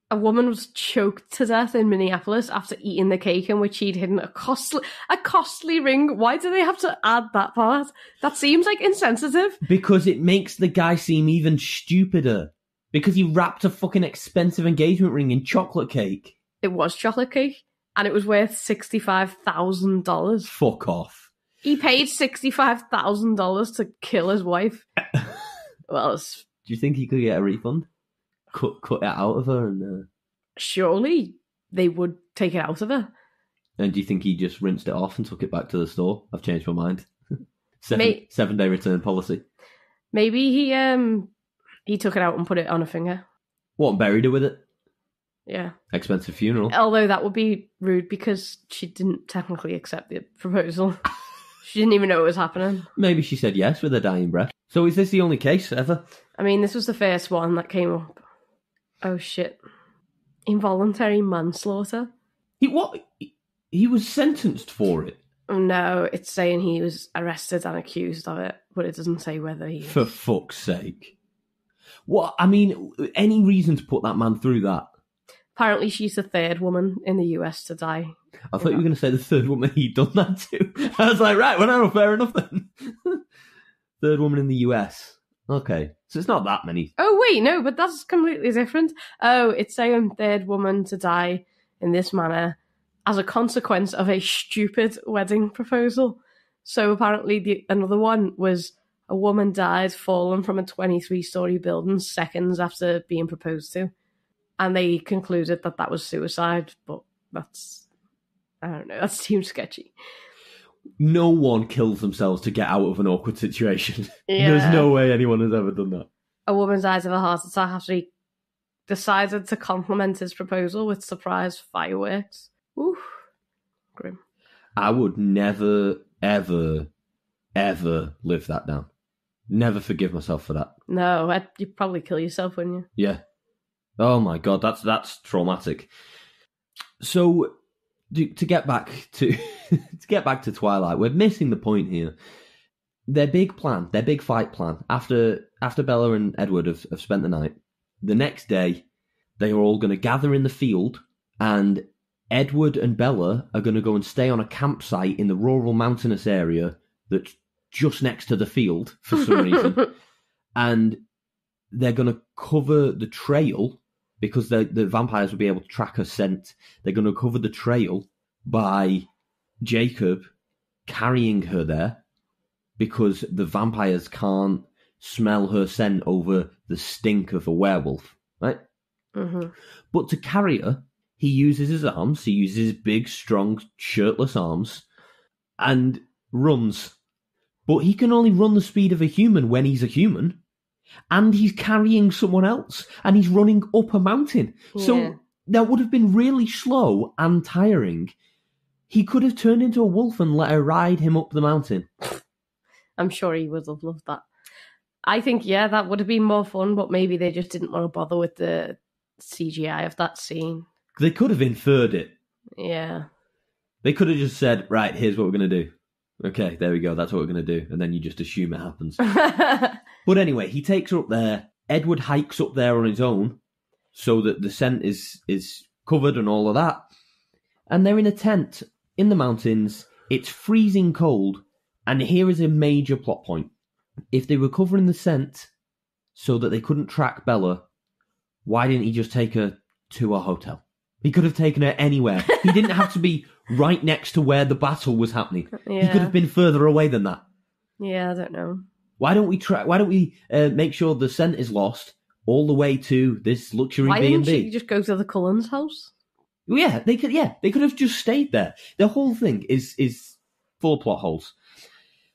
A woman was choked to death in Minneapolis after eating the cake in which she'd hidden a costly a costly ring. Why do they have to add that part? That seems like insensitive. Because it makes the guy seem even stupider. Because he wrapped a fucking expensive engagement ring in chocolate cake. It was chocolate cake, and it was worth sixty five thousand dollars. Fuck off. He paid sixty five thousand dollars to kill his wife. well, it's, Do you think he could get a refund? Cut, cut it out of her and... Uh, surely they would take it out of her. and do you think he just rinsed it off and took it back to the store? I've changed my mind. seven, May- seven day return policy. Maybe he um he took it out and put it on a finger. What, and buried her with it? Yeah. Expensive funeral. Although that would be rude because she didn't technically accept the proposal. she didn't even know it was happening. Maybe she said yes with her dying breath. So is this the only case ever? I mean, this was the first one that came up. Oh shit. Involuntary manslaughter? He what? He, was sentenced for it. Oh no, it's saying he was arrested and accused of it, but it doesn't say whether he For fuck's sake. What? I mean, any reason to put that man through that? Apparently she's the third woman in the US to die. I thought you were going to say the third woman he'd done that to. I was like, right, well, no, fair enough then. third woman in the US. Okay. So it's not that many. Oh wait, no, but that's completely different. Oh, it's saying third woman to die in this manner as a consequence of a stupid wedding proposal. So apparently, the another one was a woman died fallen from a twenty-three story building seconds after being proposed to, and they concluded that that was suicide. But that's I don't know. That seems sketchy. No one kills themselves to get out of an awkward situation. Yeah. There's no way anyone has ever done that. A woman dies of a heart attack after he decided to compliment his proposal with surprise fireworks. Oof. Grim. I would never, ever, ever live that down. Never forgive myself for that. No, I'd, you'd probably kill yourself, wouldn't you? Yeah. Oh my god, that's that's traumatic. So, to, to get back to to get back to Twilight, we're missing the point here. their big plan, their big fight plan, after after Bella and Edward have, have spent the night, the next day they are all going to gather in the field, and Edward and Bella are going to go and stay on a campsite in the rural mountainous area that's just next to the field for some reason, and they're going to cover the trail because the the vampires will be able to track her scent. They're going to cover the trail by Jacob carrying her there because the vampires can't smell her scent over the stink of a werewolf, right? hmm But to carry her, he uses his arms, he uses his big, strong, shirtless arms, and runs. But he can only run the speed of a human when he's a human. And he's carrying someone else, and he's running up a mountain. Yeah. So that would have been really slow and tiring. He could have turned into a wolf and let her ride him up the mountain. I'm sure he would have loved that. I think, yeah, that would have been more fun, but maybe they just didn't want to bother with the CGI of that scene. They could have inferred it. Yeah. They could have just said, right, here's what we're going to do. Okay, there we go. That's what we're going to do. And then you just assume it happens. But anyway, he takes her up there. Edward hikes up there on his own so that the scent is, is covered and all of that. And they're in a tent in the mountains. It's freezing cold. And here is a major plot point. If they were covering the scent so that they couldn't track Bella, why didn't he just take her to a hotel? He could have taken her anywhere. He didn't have to be right next to where the battle was happening. He could have been further away than that. yeah, I don't know. Why don't we try? Why don't we uh, make sure the scent is lost all the way to this luxury B and B? just go to the Cullens house? Yeah, they could. Yeah, they could have just stayed there. The whole thing is is full of plot holes.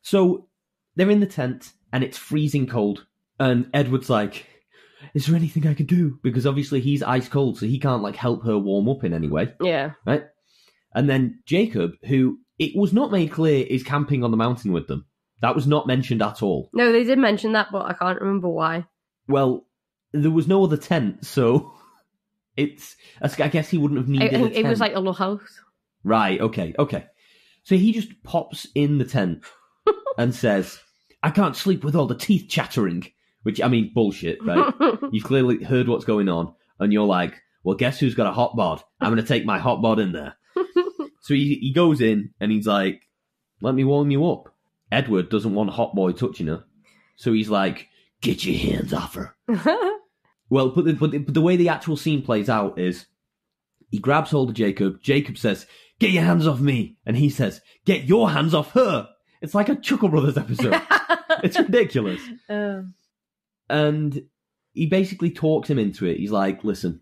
So they're in the tent and it's freezing cold, and Edward's like, "Is there anything I can do?" Because obviously he's ice cold, so he can't like help her warm up in any way, Yeah. right? And then Jacob, who it was not made clear is camping on the mountain with them. That was not mentioned at all. No, they did mention that, but I can't remember why. Well, there was no other tent, so it's. I guess he wouldn't have needed. a think it was like a little house. right. Okay. Okay. So he just pops in the tent and says, "I can't sleep with all the teeth chattering." Which I mean, bullshit, right? You've clearly heard what's going on, and you're like, "Well, guess who's got a hot bod? I'm going to take my hot bod in there." so he he goes in and he's like, "Let me warm you up." Edward doesn't want hot boy touching her, so he's like, "Get your hands off her." Well, but the, but, the, but the way the actual scene plays out is he grabs hold of Jacob. Jacob says, Get your hands off me. And he says, Get your hands off her. It's like a Chuckle Brothers episode. it's ridiculous. Um, And he basically talks him into it. He's like, Listen,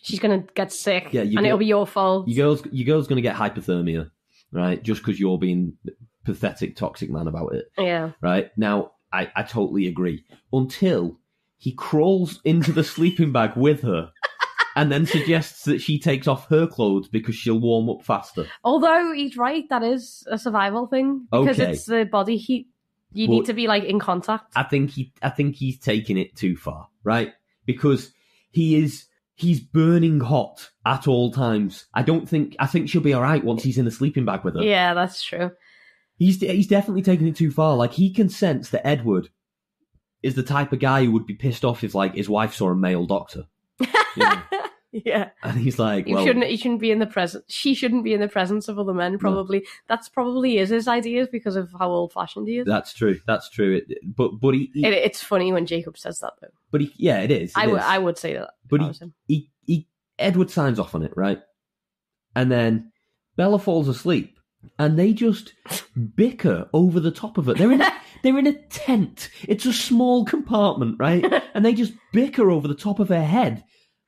she's gonna get sick, Yeah, you and it'll be your fault. your girl's, your girl's going to get hypothermia, right? Just because you're being pathetic, toxic man about it. yeah. right? Now, I, I totally agree. Until he crawls into the sleeping bag with her and then suggests that she takes off her clothes because she'll warm up faster. Although he's right, that is a survival thing because Okay. it's the body heat. You Well- need to be like in contact. I think he I think he's taking it too far, right? Because he is he's burning hot at all times. I don't think I think she'll be all right once he's in the sleeping bag with her. Yeah, that's true. He's he's definitely taking it too far. Like he can sense that Edward is the type of guy who would be pissed off if like his wife saw a male doctor. You know? yeah, And he's like, you well, shouldn't. You shouldn't be in the presence. She shouldn't be in the presence of other men. Probably that's probably is his ideas because of how old fashioned he is. That's true. That's true. It, but but he, he It, it's funny when Jacob says that though. but he, yeah, it is. it I would. I would say that. But he- he, he Edward signs off on it, right? And then Bella falls asleep, and they just bicker over the top of it. They're in a, they're in a tent. It's a small compartment, right? And they just bicker over the top of her head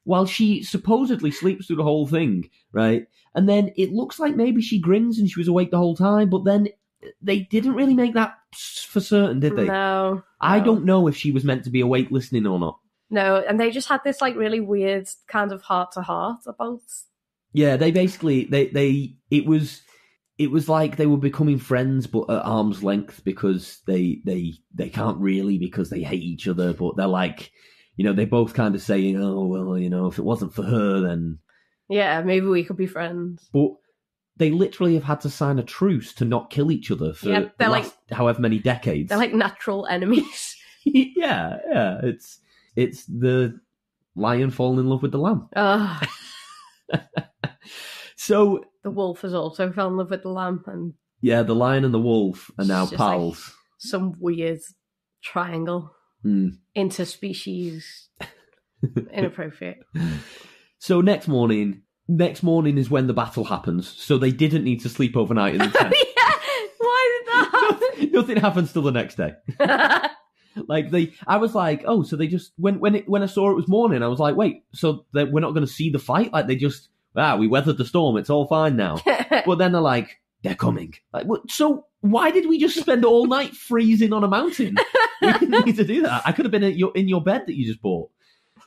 while she supposedly sleeps through the whole thing, right? And then it looks like maybe she grins and she was awake the whole time, but then they didn't really make that for certain, did they? No, I no. don't know if she was meant to be awake listening or not. No, and they just had this like really weird kind of heart to heart about. Yeah, they basically they they it was it was like they were becoming friends but at arm's length because they they they can't really because they hate each other but they're like you know they both kind of saying oh well you know if it wasn't for her then Yeah, maybe we could be friends. but they literally have had to sign a truce to not kill each other for Yeah, they're last however many decades. They're like natural enemies. yeah, yeah. It's it's the lion falling in love with the lamb. Ugh. So the wolf has also fell in love with the lamb, and yeah, the lion and the wolf are now just like- pals. some weird triangle Hmm. interspecies inappropriate. So next morning, next morning is when the battle happens. So they didn't need to sleep overnight in the tent. yeah, why did that Nothing happens till the next day. happen? Like they, I was like, oh, so they just when when it when I saw it was morning, I was like, wait, so they, we're not going to see the fight? Like they just ah, we weathered the storm, it's all fine now. but then they're like, they're coming. Like, what, so why did we just spend all night freezing on a mountain? We didn't need to do that. I could have been at your, in your bed that you just bought.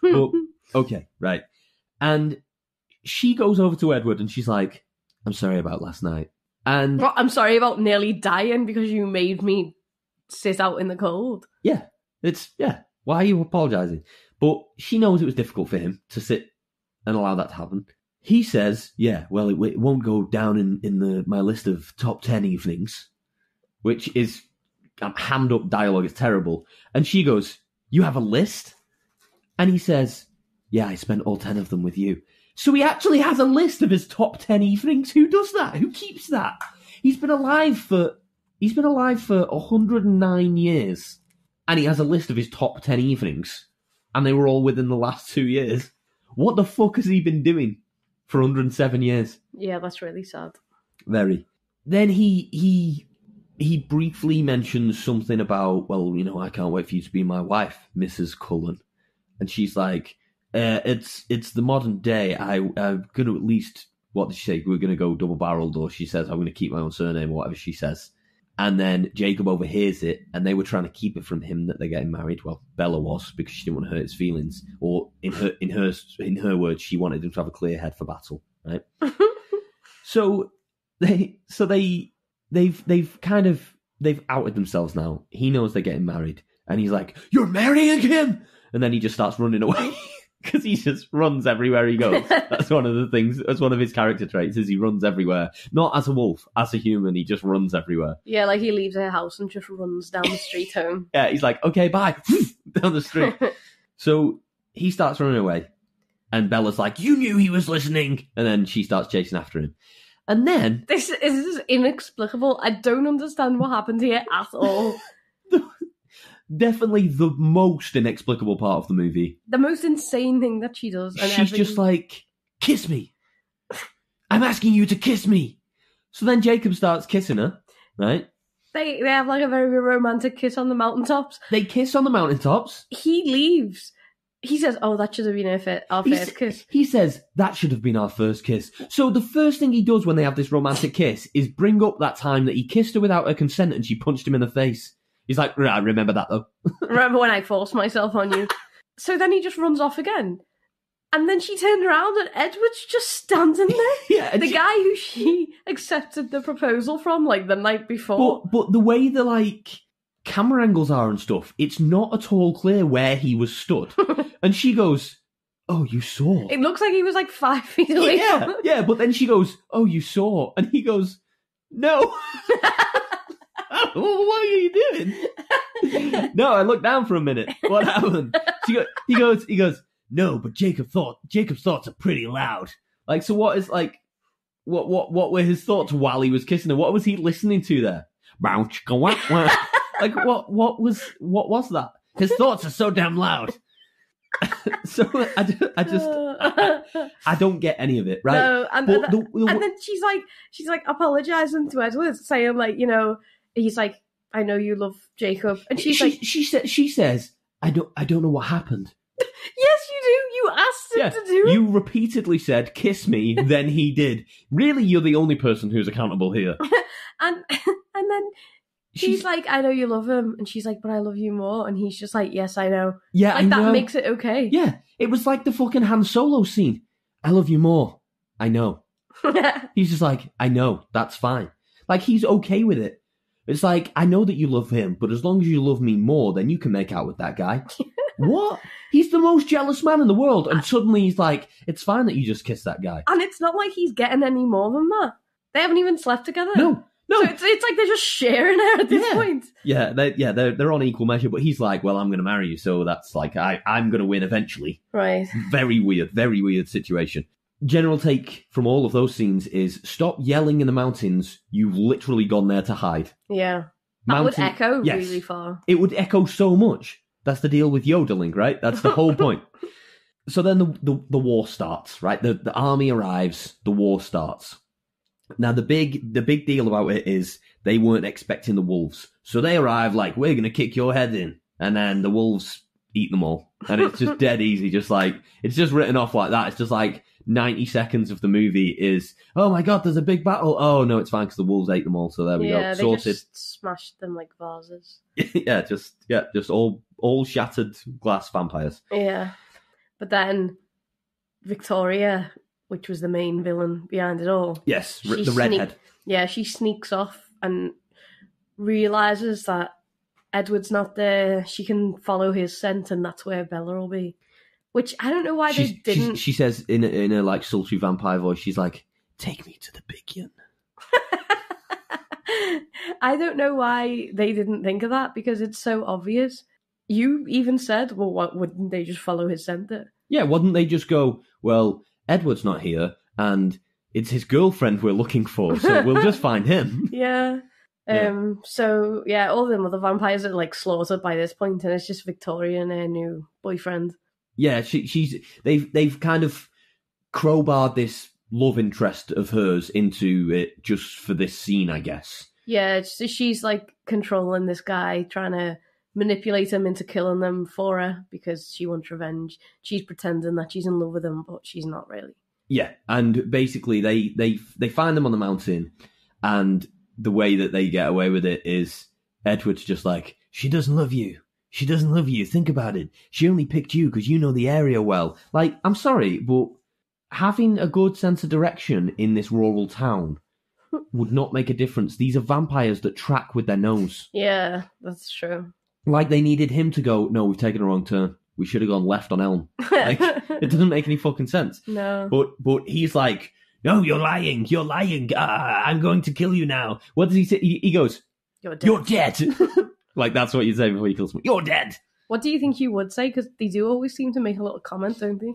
But, okay, right. And she goes over to Edward and she's like, I'm sorry about last night. And I'm sorry about nearly dying because you made me sit out in the cold. yeah, it's, yeah, why are you apologizing? But she knows it was difficult for him to sit and allow that to happen. He says, yeah, well, it, it won't go down in, in the my list of top 10 evenings, which is um, hand up dialogue is terrible. And she goes, You have a list? And he says, Yeah, I spent all 10 of them with you. So he actually has a list of his top 10 evenings. Who does that? Who keeps that? He's been alive for he's been alive for 109 years and he has a list of his top 10 evenings and they were all within the last 2 years. What the fuck has he been doing for 107 years? Yeah, that's really sad. Very. Then he he he briefly mentions something about, well, you know, I can't wait for you to be my wife, Mrs. Cullen, and she's like, uh, it's it's the modern day. I I'm gonna at least what did she say? We're gonna go double barreled, or she says I'm gonna keep my own surname, or whatever she says. And then Jacob overhears it, and they were trying to keep it from him that they're getting married. Well, Bella was because she didn't want to hurt his feelings, or in her in her in her words, she wanted him to have a clear head for battle, right? So they so they they've they've kind of they've outed themselves now. He knows they're getting married, and he's like, "You're marrying him," and then he just starts running away because he just runs everywhere he goes. That's one of the things. That's one of his character traits is he runs everywhere. Not as a wolf, as a human, he just runs everywhere. Yeah, like he leaves her house and just runs down the street home. Yeah, he's like, "Okay, bye," down the street. So he starts running away, and Bella's like, "You knew he was listening," and then she starts chasing after him, and then this is inexplicable. I don't understand what happened here at all. Definitely the most inexplicable part of the movie. The most insane thing that she does, and She's every- just like, kiss me. I'm asking you to kiss me. So then Jacob starts kissing her, right? they they have like a very romantic kiss on the mountaintops. They kiss on the mountaintops. He leaves. He says, "Oh, that should have been our first kiss." he says, that should have been our first kiss. So the first thing he does when they have this romantic kiss is bring up that time that he kissed her without her consent and she punched him in the face. He's like, I remember that though. Remember when I forced myself on you? so then he just runs off again, and then she turned around and Edward's just standing there. yeah, the she- guy who she accepted the proposal from, like the night before. But but the way the like camera angles are and stuff, it's not at all clear where he was stood. and she goes, "Oh, you saw." it looks like he was like five feet away yeah, yeah. But then she goes, "Oh, you saw," and he goes, "No." Well, what are you doing? no, I looked down for a minute. What happened? She go, he goes, he goes, no, but Jacob thought Jacob's thoughts are pretty loud. Like, so what is like, what what what were his thoughts while he was kissing her? What was he listening to there? Bow, chicka, wah, wah. like what what was what was that? His thoughts are so damn loud. so I, ju- I just I, I don't get any of it, right? No, and, the- the- and then she's like, she's like apologizing to Edward, saying like, you know, he's like, I know you love Jacob, and she's she, like, she said she says, I don't I don't know what happened. yes, you do. You asked him Yeah, to do it. you repeatedly said kiss me, then he did. Really, you're the only person who's accountable here. and and then she's like, I know you love him, and she's like, but I love you more, and he's just like, yes, I know. yeah, Like I that know. makes it okay. Yeah, it was like the fucking Han Solo scene. I love you more. I know. He's just like, I know, that's fine. Like he's okay with it. It's like, I know that you love him, but as long as you love me more, then you can make out with that guy. what? He's the most jealous man in the world, and suddenly he's like, it's fine that you just kissed that guy. and it's not like he's getting any more than that. They haven't even slept together. No, no. So it's, it's like they're just sharing her at this Yeah. point. yeah, they, yeah, they're they're on equal measure. But he's like, well, I'm going to marry you, so that's like I I'm going to win eventually. Right. Very weird, very weird situation. General take from all of those scenes is stop yelling in the mountains. You've literally gone there to hide. Yeah. That would echo yes. really far. It would echo so much. That's the deal with yodeling, right? That's the whole point. So then the, the the war starts, right? The the army arrives, the war starts. Now the big the big deal about it is they weren't expecting the wolves. So they arrive like, we're gonna kick your head in. And then the wolves eat them all. And it's just dead easy, just like it's just written off like that. It's just like 90 seconds of the movie is, oh my god, there's a big battle. Oh no, it's fine because the wolves ate them all. So there we yeah, go. they Sorted. just smashed them like vases. yeah, just yeah, just all all shattered glass vampires. Yeah. But then Victoria, which was the main villain behind it all, Yes, the redhead. yeah, she sneaks off and realizes that Edward's not there. She can follow his scent, and that's where Bella will be. Which I don't know why She's- they didn't. she says in a, in a like sultry vampire voice, she's like, "Take me to the big yin." I don't know why they didn't think of that because it's so obvious. You even said, "Well, what wouldn't they just follow his scent?" There? Yeah, wouldn't they just go? Well, Edward's not here, and it's his girlfriend we're looking for, so we'll just find him. Yeah. Yeah. Um. So yeah, all the other vampires are like slaughtered by this point, and it's just Victoria and her new boyfriend. Yeah, she, she's they've they've kind of crowbarred this love interest of hers into it just for this scene, I guess. Yeah, she's like controlling this guy, trying to manipulate him into killing them for her because she wants revenge. She's pretending that she's in love with him, but she's not really. Yeah, and basically they they they find them on the mountain, and the way that they get away with it is Edward's just like, she doesn't love you. She doesn't love you. Think about it. She only picked you because you know the area well. Like, I'm sorry, but having a good sense of direction in this rural town would not make a difference. These are vampires that track with their nose. Yeah, that's true. Like they needed him to go, no, we've taken a wrong turn. We should have gone left on Elm. Like, it doesn't make any fucking sense. no. But but he's like, no, you're lying. You're lying. Ah, I'm going to kill you now. What does he say? He, he goes, You're dead. you're dead. like that's what you say before he kills me. You're dead. What do you think you would say? Because they do always seem to make a little comment, don't they?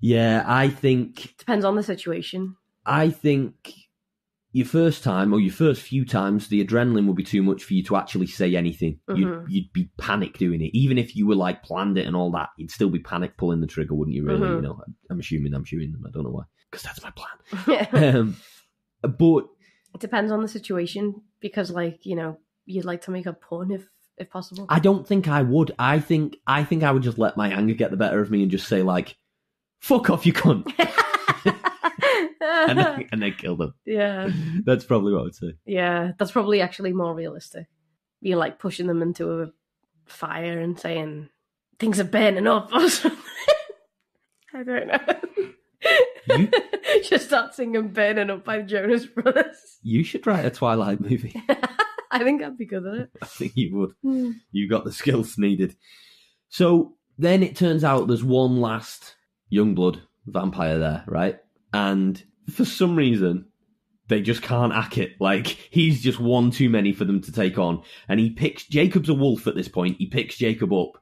Yeah, I think Depends on the situation. I think your first time or your first few times, the adrenaline would be too much for you to actually say anything. You'd Mhm. you'd be panic doing it, even if you were like planned it and all that. You'd still be panic pulling the trigger, wouldn't you? Really, Mhm. you know. I'm assuming I'm shooting them. I don't know why, because that's my plan. um, but it depends on the situation because, like, you know, you'd like to make a pun if if possible. I don't think I would. I think I think I would just let my anger get the better of me and just say like, "Fuck off, you cunt," and then, and then kill them. yeah, That's probably what I would say. yeah, that's probably actually more realistic. You're like pushing them into a fire and saying things are burning up or something. I don't know. You- Just start singing "Burning Up" by Jonas Brothers. You should write a Twilight movie. I think I'd be good at it. I think you would. Hmm. You got the skills needed. So then it turns out there's one last Youngblood vampire there, right? And for some reason, they just can't hack it. Like, he's just one too many for them to take on. And he picks, Jacob's a wolf at this point. He picks Jacob up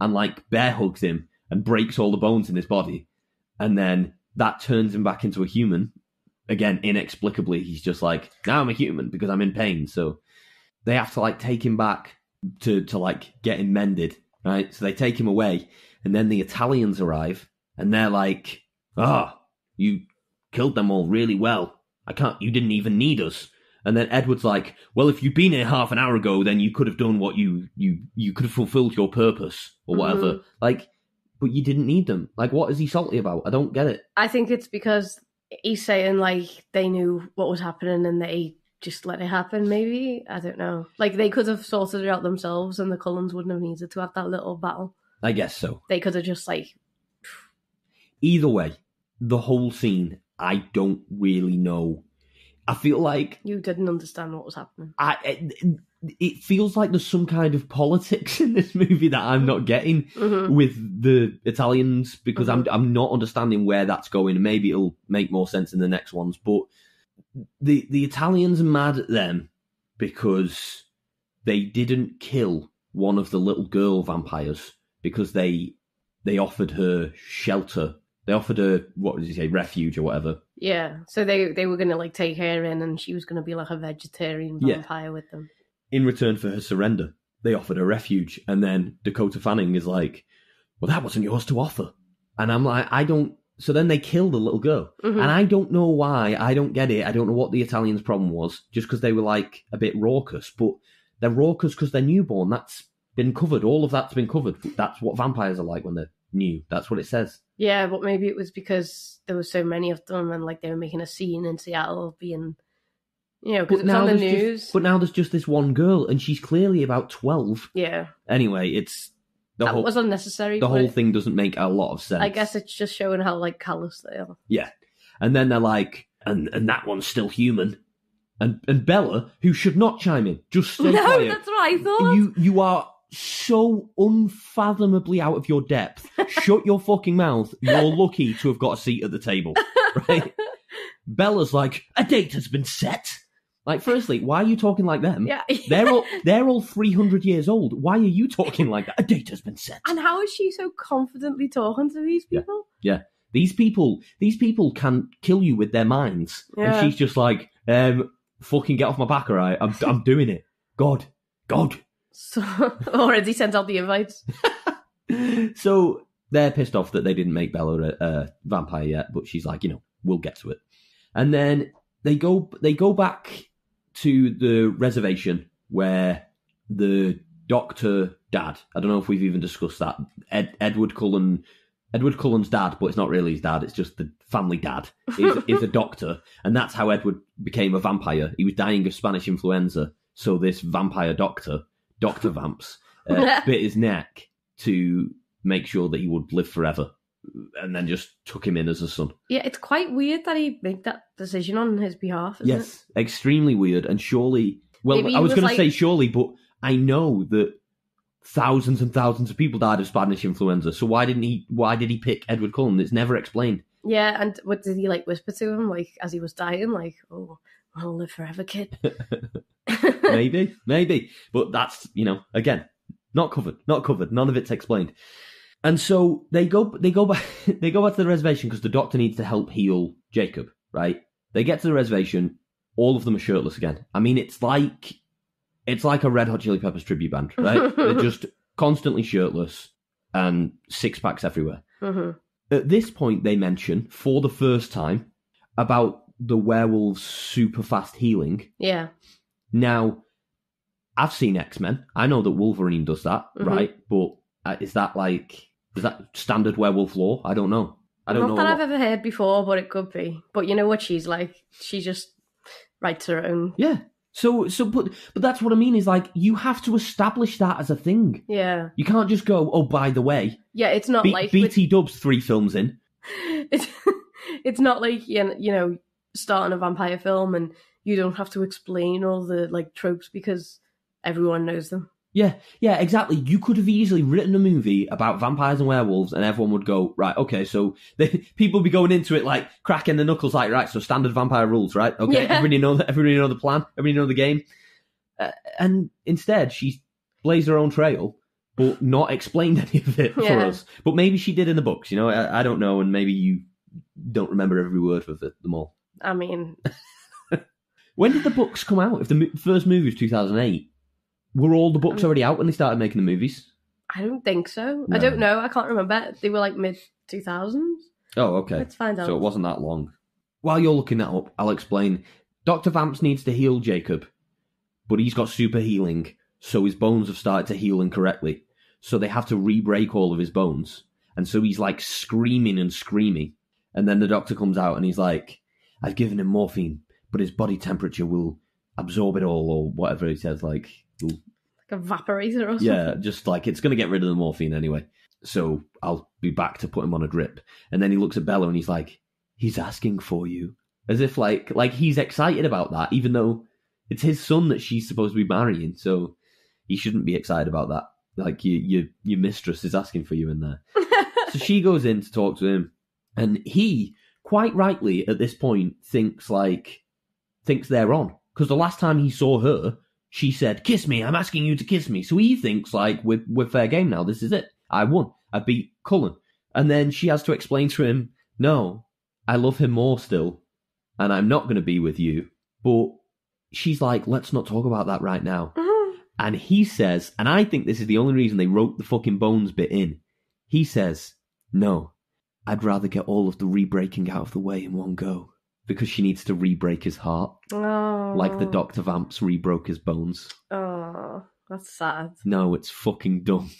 and, like, bear hugs him and breaks all the bones in his body. And then that turns him back into a human. Again, inexplicably, he's just like, now I'm a human because I'm in pain. So they have to, like, take him back to, to like, get him mended, right? So they take him away. And then the Italians arrive and they're like, ah, you killed them all really well. I can't, you didn't even need us. And then Edward's like, well, if you'd been here half an hour ago, then you could have done what you, you, you could have fulfilled your purpose or whatever. Like, but you didn't need them. Like, what is he salty about? I don't get it. I think it's because he's saying like they knew what was happening and they just let it happen. Maybe I don't know. Like they could have sorted it out themselves, and the Cullens wouldn't have needed to have that little battle. I guess so. They could have just like Either way, the whole scene, I don't really know. I feel like you didn't understand what was happening. I it, it feels like there's some kind of politics in this movie that I'm not getting hmm with the Italians because I'm I'm not understanding where that's going. Maybe it'll make more sense in the next ones, but the the Italians are mad at them because they didn't kill one of the little girl vampires because they they offered her shelter. They offered her what did you say, refuge or whatever. Yeah. So they they were gonna like take her in, and she was gonna be like a vegetarian Yeah. vampire with them. In return for her surrender, they offered her refuge, and then Dakota Fanning is like, "Well, that wasn't yours to offer," and I'm like, "I don't." So then they kill the little girl, Mhm. and I don't know why. I don't get it. I don't know what the Italians' problem was. Just because they were like a bit raucous, but they're raucous because they're newborn. That's been covered. All of that's been covered. That's what vampires are like when they're new. That's what it says. Yeah, but maybe it was because there were so many of them, and like they were making a scene in Seattle being, you know, because on the news. Just, but now there's just this one girl, and she's clearly about twelve. yeah, Anyway, it's the that whole was unnecessary. the whole thing doesn't make a lot of sense. I guess it's just showing how like callous they are. Yeah. And then they're like, and and that one's still human. And and Bella, who should not chime in, just no, quiet. that's what I thought. You you are so unfathomably out of your depth. Shut your fucking mouth. You're lucky to have got a seat at the table. Right? Bella's like, a date has been set. Like, firstly, why are you talking like them? yeah, They're all they're all three hundred years old. Why are you talking like that? A date has been set. and how is she so confidently talking to these people? Yeah. people? These people, these people can kill you with their minds. Yeah. And she's just like, um, fucking get off my back, alright? I'm, I'm doing it. God, God. So already sent out the invites. so they're pissed off that they didn't make Bella a, a vampire yet, but she's like, you know, we'll get to it. And then they go, they go back to the reservation where the doctor dad. I don't know if we've even discussed that. Ed, Edward Cullen, Edward Cullen's dad, but it's not really his dad. It's just the family dad is, is a doctor, and that's how Edward became a vampire. He was dying of Spanish influenza, so this vampire doctor, Doctor Vamps, uh, bit his neck to make sure that he would live forever, and then just took him in as a son. Yeah, it's quite weird that he made that decision on his behalf. Isn't Yes, extremely weird, and surely. Well, Maybe I was, was going like- to say surely, but I know that thousands and thousands of people died of Spanish influenza. So why didn't he? Why did he pick Edward Cullen? It's never explained. Yeah, and what did he like whisper to him like as he was dying? Like, "Oh, I'll live forever, kid." maybe, maybe, but that's you know again not covered, not covered. None of it's explained. And so they go, they go back, they go back to the reservation because the doctor needs to help heal Jacob. Right? They get to the reservation. All of them are shirtless again. I mean, it's like it's like a Red Hot Chili Peppers tribute band, right? They're just constantly shirtless and six packs everywhere. hmm At this point, they mention for the first time about the werewolves' super fast healing. Yeah, Now, I've seen X Men. I know that Wolverine does that, Mhm. right? But uh, is that like is that standard werewolf law? I don't know. I don't not know. that I've ever heard before, but it could be. But you know what she's like? She just writes her own. Yeah. So so but but that's what I mean is like you have to establish that as a thing. Yeah, You can't just go, oh, by the way, yeah. It's not B- like with- BT Dubs three films in. it's it's not like you you know starting a vampire film and you don't have to explain all the like tropes because everyone knows them. Yeah, yeah, exactly. You could have easily written a movie about vampires and werewolves, and everyone would go, right, okay, so they, people would be going into it like cracking the knuckles, like, right, so standard vampire rules, right? Okay, Yeah. everybody know that, everybody know the plan, everybody know the game. Uh, and instead, she blazed her own trail, but not explained any of it for us. But maybe she did in the books, you know, I, I don't know, and maybe you don't remember every word of it, them all. I mean, When did the books come out? If the first movie was 2008, were all the books already out when they started making the movies? I don't think so. I don't know. I can't remember. They were like mid two thousands. Oh, okay. Let's find out. So it wasn't that long. While you're looking that up, I'll explain. Dr. Vamps needs to heal Jacob, but he's got super healing, so his bones have started to heal incorrectly. So they have to re break all of his bones. And so he's like screaming and screaming. And then the doctor comes out and he's like, I've given him morphine, but his body temperature will absorb it all, or whatever he says. Like, will like a vaporator or something. yeah, just like it's going to get rid of the morphine anyway. So I'll be back to put him on a drip. And then he looks at Bella and he's like, he's asking for you. As if like like he's excited about that, even though it's his son that she's supposed to be marrying. So he shouldn't be excited about that. Like you, you, your mistress is asking for you in there. so she goes in to talk to him, and he quite rightly at this point thinks like, thinks they're on because the last time he saw her, she said, "Kiss me, I'm asking you to kiss me." So he thinks like we're we're fair game now. This is it. I won. I beat Cullen, and then she has to explain to him, "No, I love him more still, and I'm not going to be with you." But she's like, "Let's not talk about that right now." Mhm. And he says, and I think this is the only reason they wrote the fucking bones bit in. He says, No, I'd rather get all of the re-breaking out of the way in one go. Because she needs to re-break his heart, Oh. like the oh. Dr. Vamps re-broke his bones. Oh, that's sad. No, it's fucking dumb.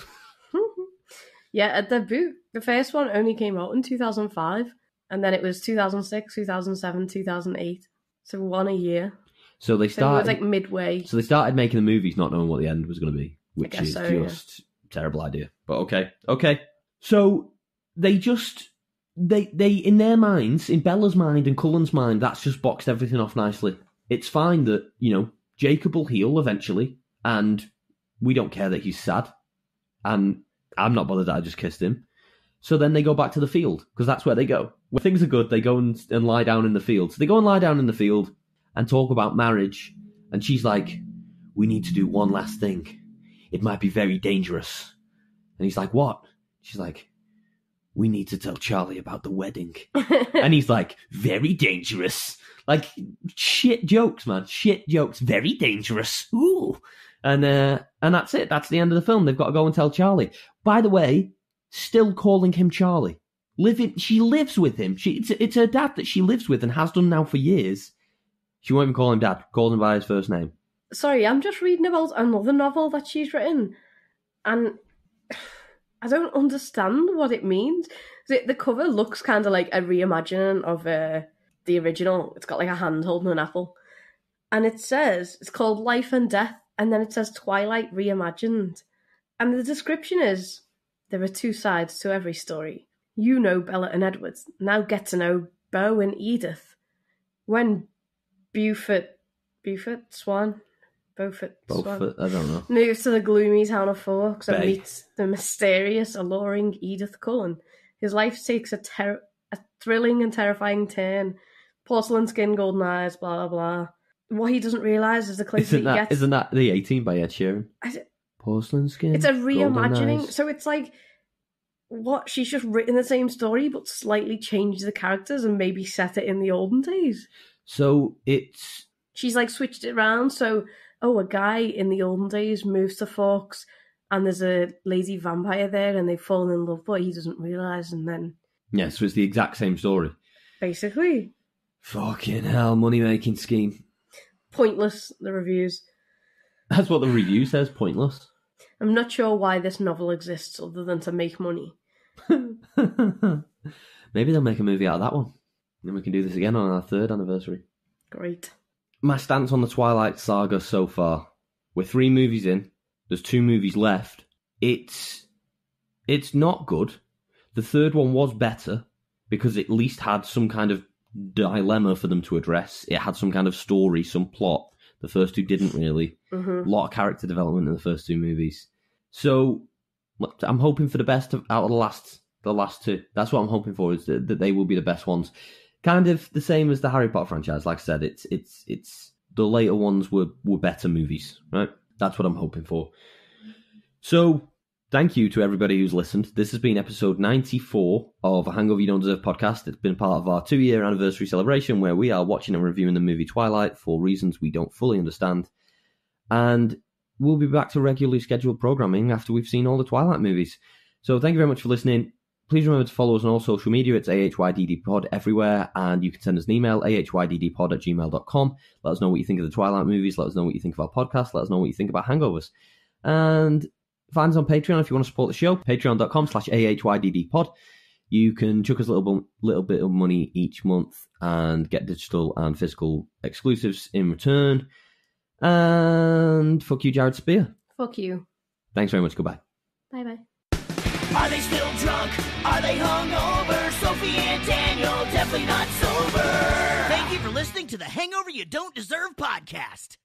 yeah, at the boot, the first one only came out in 2005, and then it was 2006, 2007, 2008. So one a year. So they So it started. was like midway. so they started making the movies not knowing what the end was going to be, which is so, yeah. just terrible idea. But okay, okay. So they just they they in their minds, in Bella's mind and Cullen's mind, that's just boxed everything off nicely. It's fine that you know Jacob will heal eventually, and we don't care that he's sad, and I'm not bothered that I just kissed him. So then they go back to the field because that's where they go. When things are good, they go and, and lie down in the field. So they go and lie down in the field and talk about marriage. And she's like, "We need to do one last thing. It might be very dangerous." And he's like, "What?" She's like, "We need to tell Charlie about the wedding." and he's like, "Very dangerous." Like shit jokes, man. Shit jokes. Very dangerous. Ooh. And uh, and that's it. That's the end of the film. They've got to go and tell Charlie. By the way, still calling him Charlie. Living, she lives with him. She, it's, it's her dad that she lives with and has done now for years. She won't even call him dad. Calls him by his first name. Sorry, I'm just reading about another novel that she's written, and I don't understand what it means. The, the cover looks kind of like a reimagining of uh, the original. It's got like a hand holding an apple, and it says it's called Life and Death, and then it says Twilight Reimagined, and the description is there are two sides to every story. You know Bella and Edwards. Now get to know Bo and Edith. When Beaufort, Beaufort Swan, Beaufort Both, Swan I don't know. moves to the gloomy town of Forks and Bay. meets the mysterious, alluring Edith Cullen. His life takes a, ter- a thrilling and terrifying turn. Porcelain skin, golden eyes, blah blah blah. What he doesn't realise is the closer Isn't he that, gets. isn't that the A Team by Ed Sheeran? I- Porcelain skin. it's a reimagining. So it's like what she's just written the same story but slightly changed the characters and maybe set it in the olden days. So it's she's like switched it around. So, oh, a guy in the olden days moves to Forks, and there's a lazy vampire there, and they fall in love, but he doesn't realize. And then, yeah, so it's the exact same story. basically, Fucking hell, money making scheme. pointless. The reviews. That's what the review says. Pointless. I'm not sure why this novel exists other than to make money. Maybe they'll make a movie out of that one. Then we can do this again on our third anniversary. Great. My stance on the Twilight saga so far. We're three movies in. There's two movies left. It's it's not good. The third one was better because it at least had some kind of dilemma for them to address. It had some kind of story, some plot. The first two didn't really. hmm A lot of character development in the first two movies. So I'm hoping for the best out of the last the last two. That's what I'm hoping for is that, that they will be the best ones. Kind of the same as the Harry Potter franchise. Like I said, it's it's it's the later ones were were better movies, right? That's what I'm hoping for. So thank you to everybody who's listened. This has been episode 94 of a Hangover You Don't Deserve podcast. It's been part of our two year anniversary celebration where we are watching and reviewing the movie Twilight for reasons we don't fully understand. And we'll be back to regularly scheduled programming after we've seen all the Twilight movies. So thank you very much for listening. Please remember to follow us on all social media. It's AHYDDPod everywhere, and you can send us an email, ahyddpod at gmail.com. Let us know what you think of the Twilight movies. Let us know what you think of our podcast. Let us know what you think about hangovers. And find us on Patreon if you want to support the show, patreon.com slash ahyddpod. You can chuck us a little, bu- little bit of money each month and get digital and physical exclusives in return. And fuck you, Jared Spear. Fuck you. Thanks very much. Goodbye. Bye bye. Are they still drunk? Are they hungover? Sophie and Daniel definitely not sober. Thank you for listening to the Hangover You Don't Deserve podcast.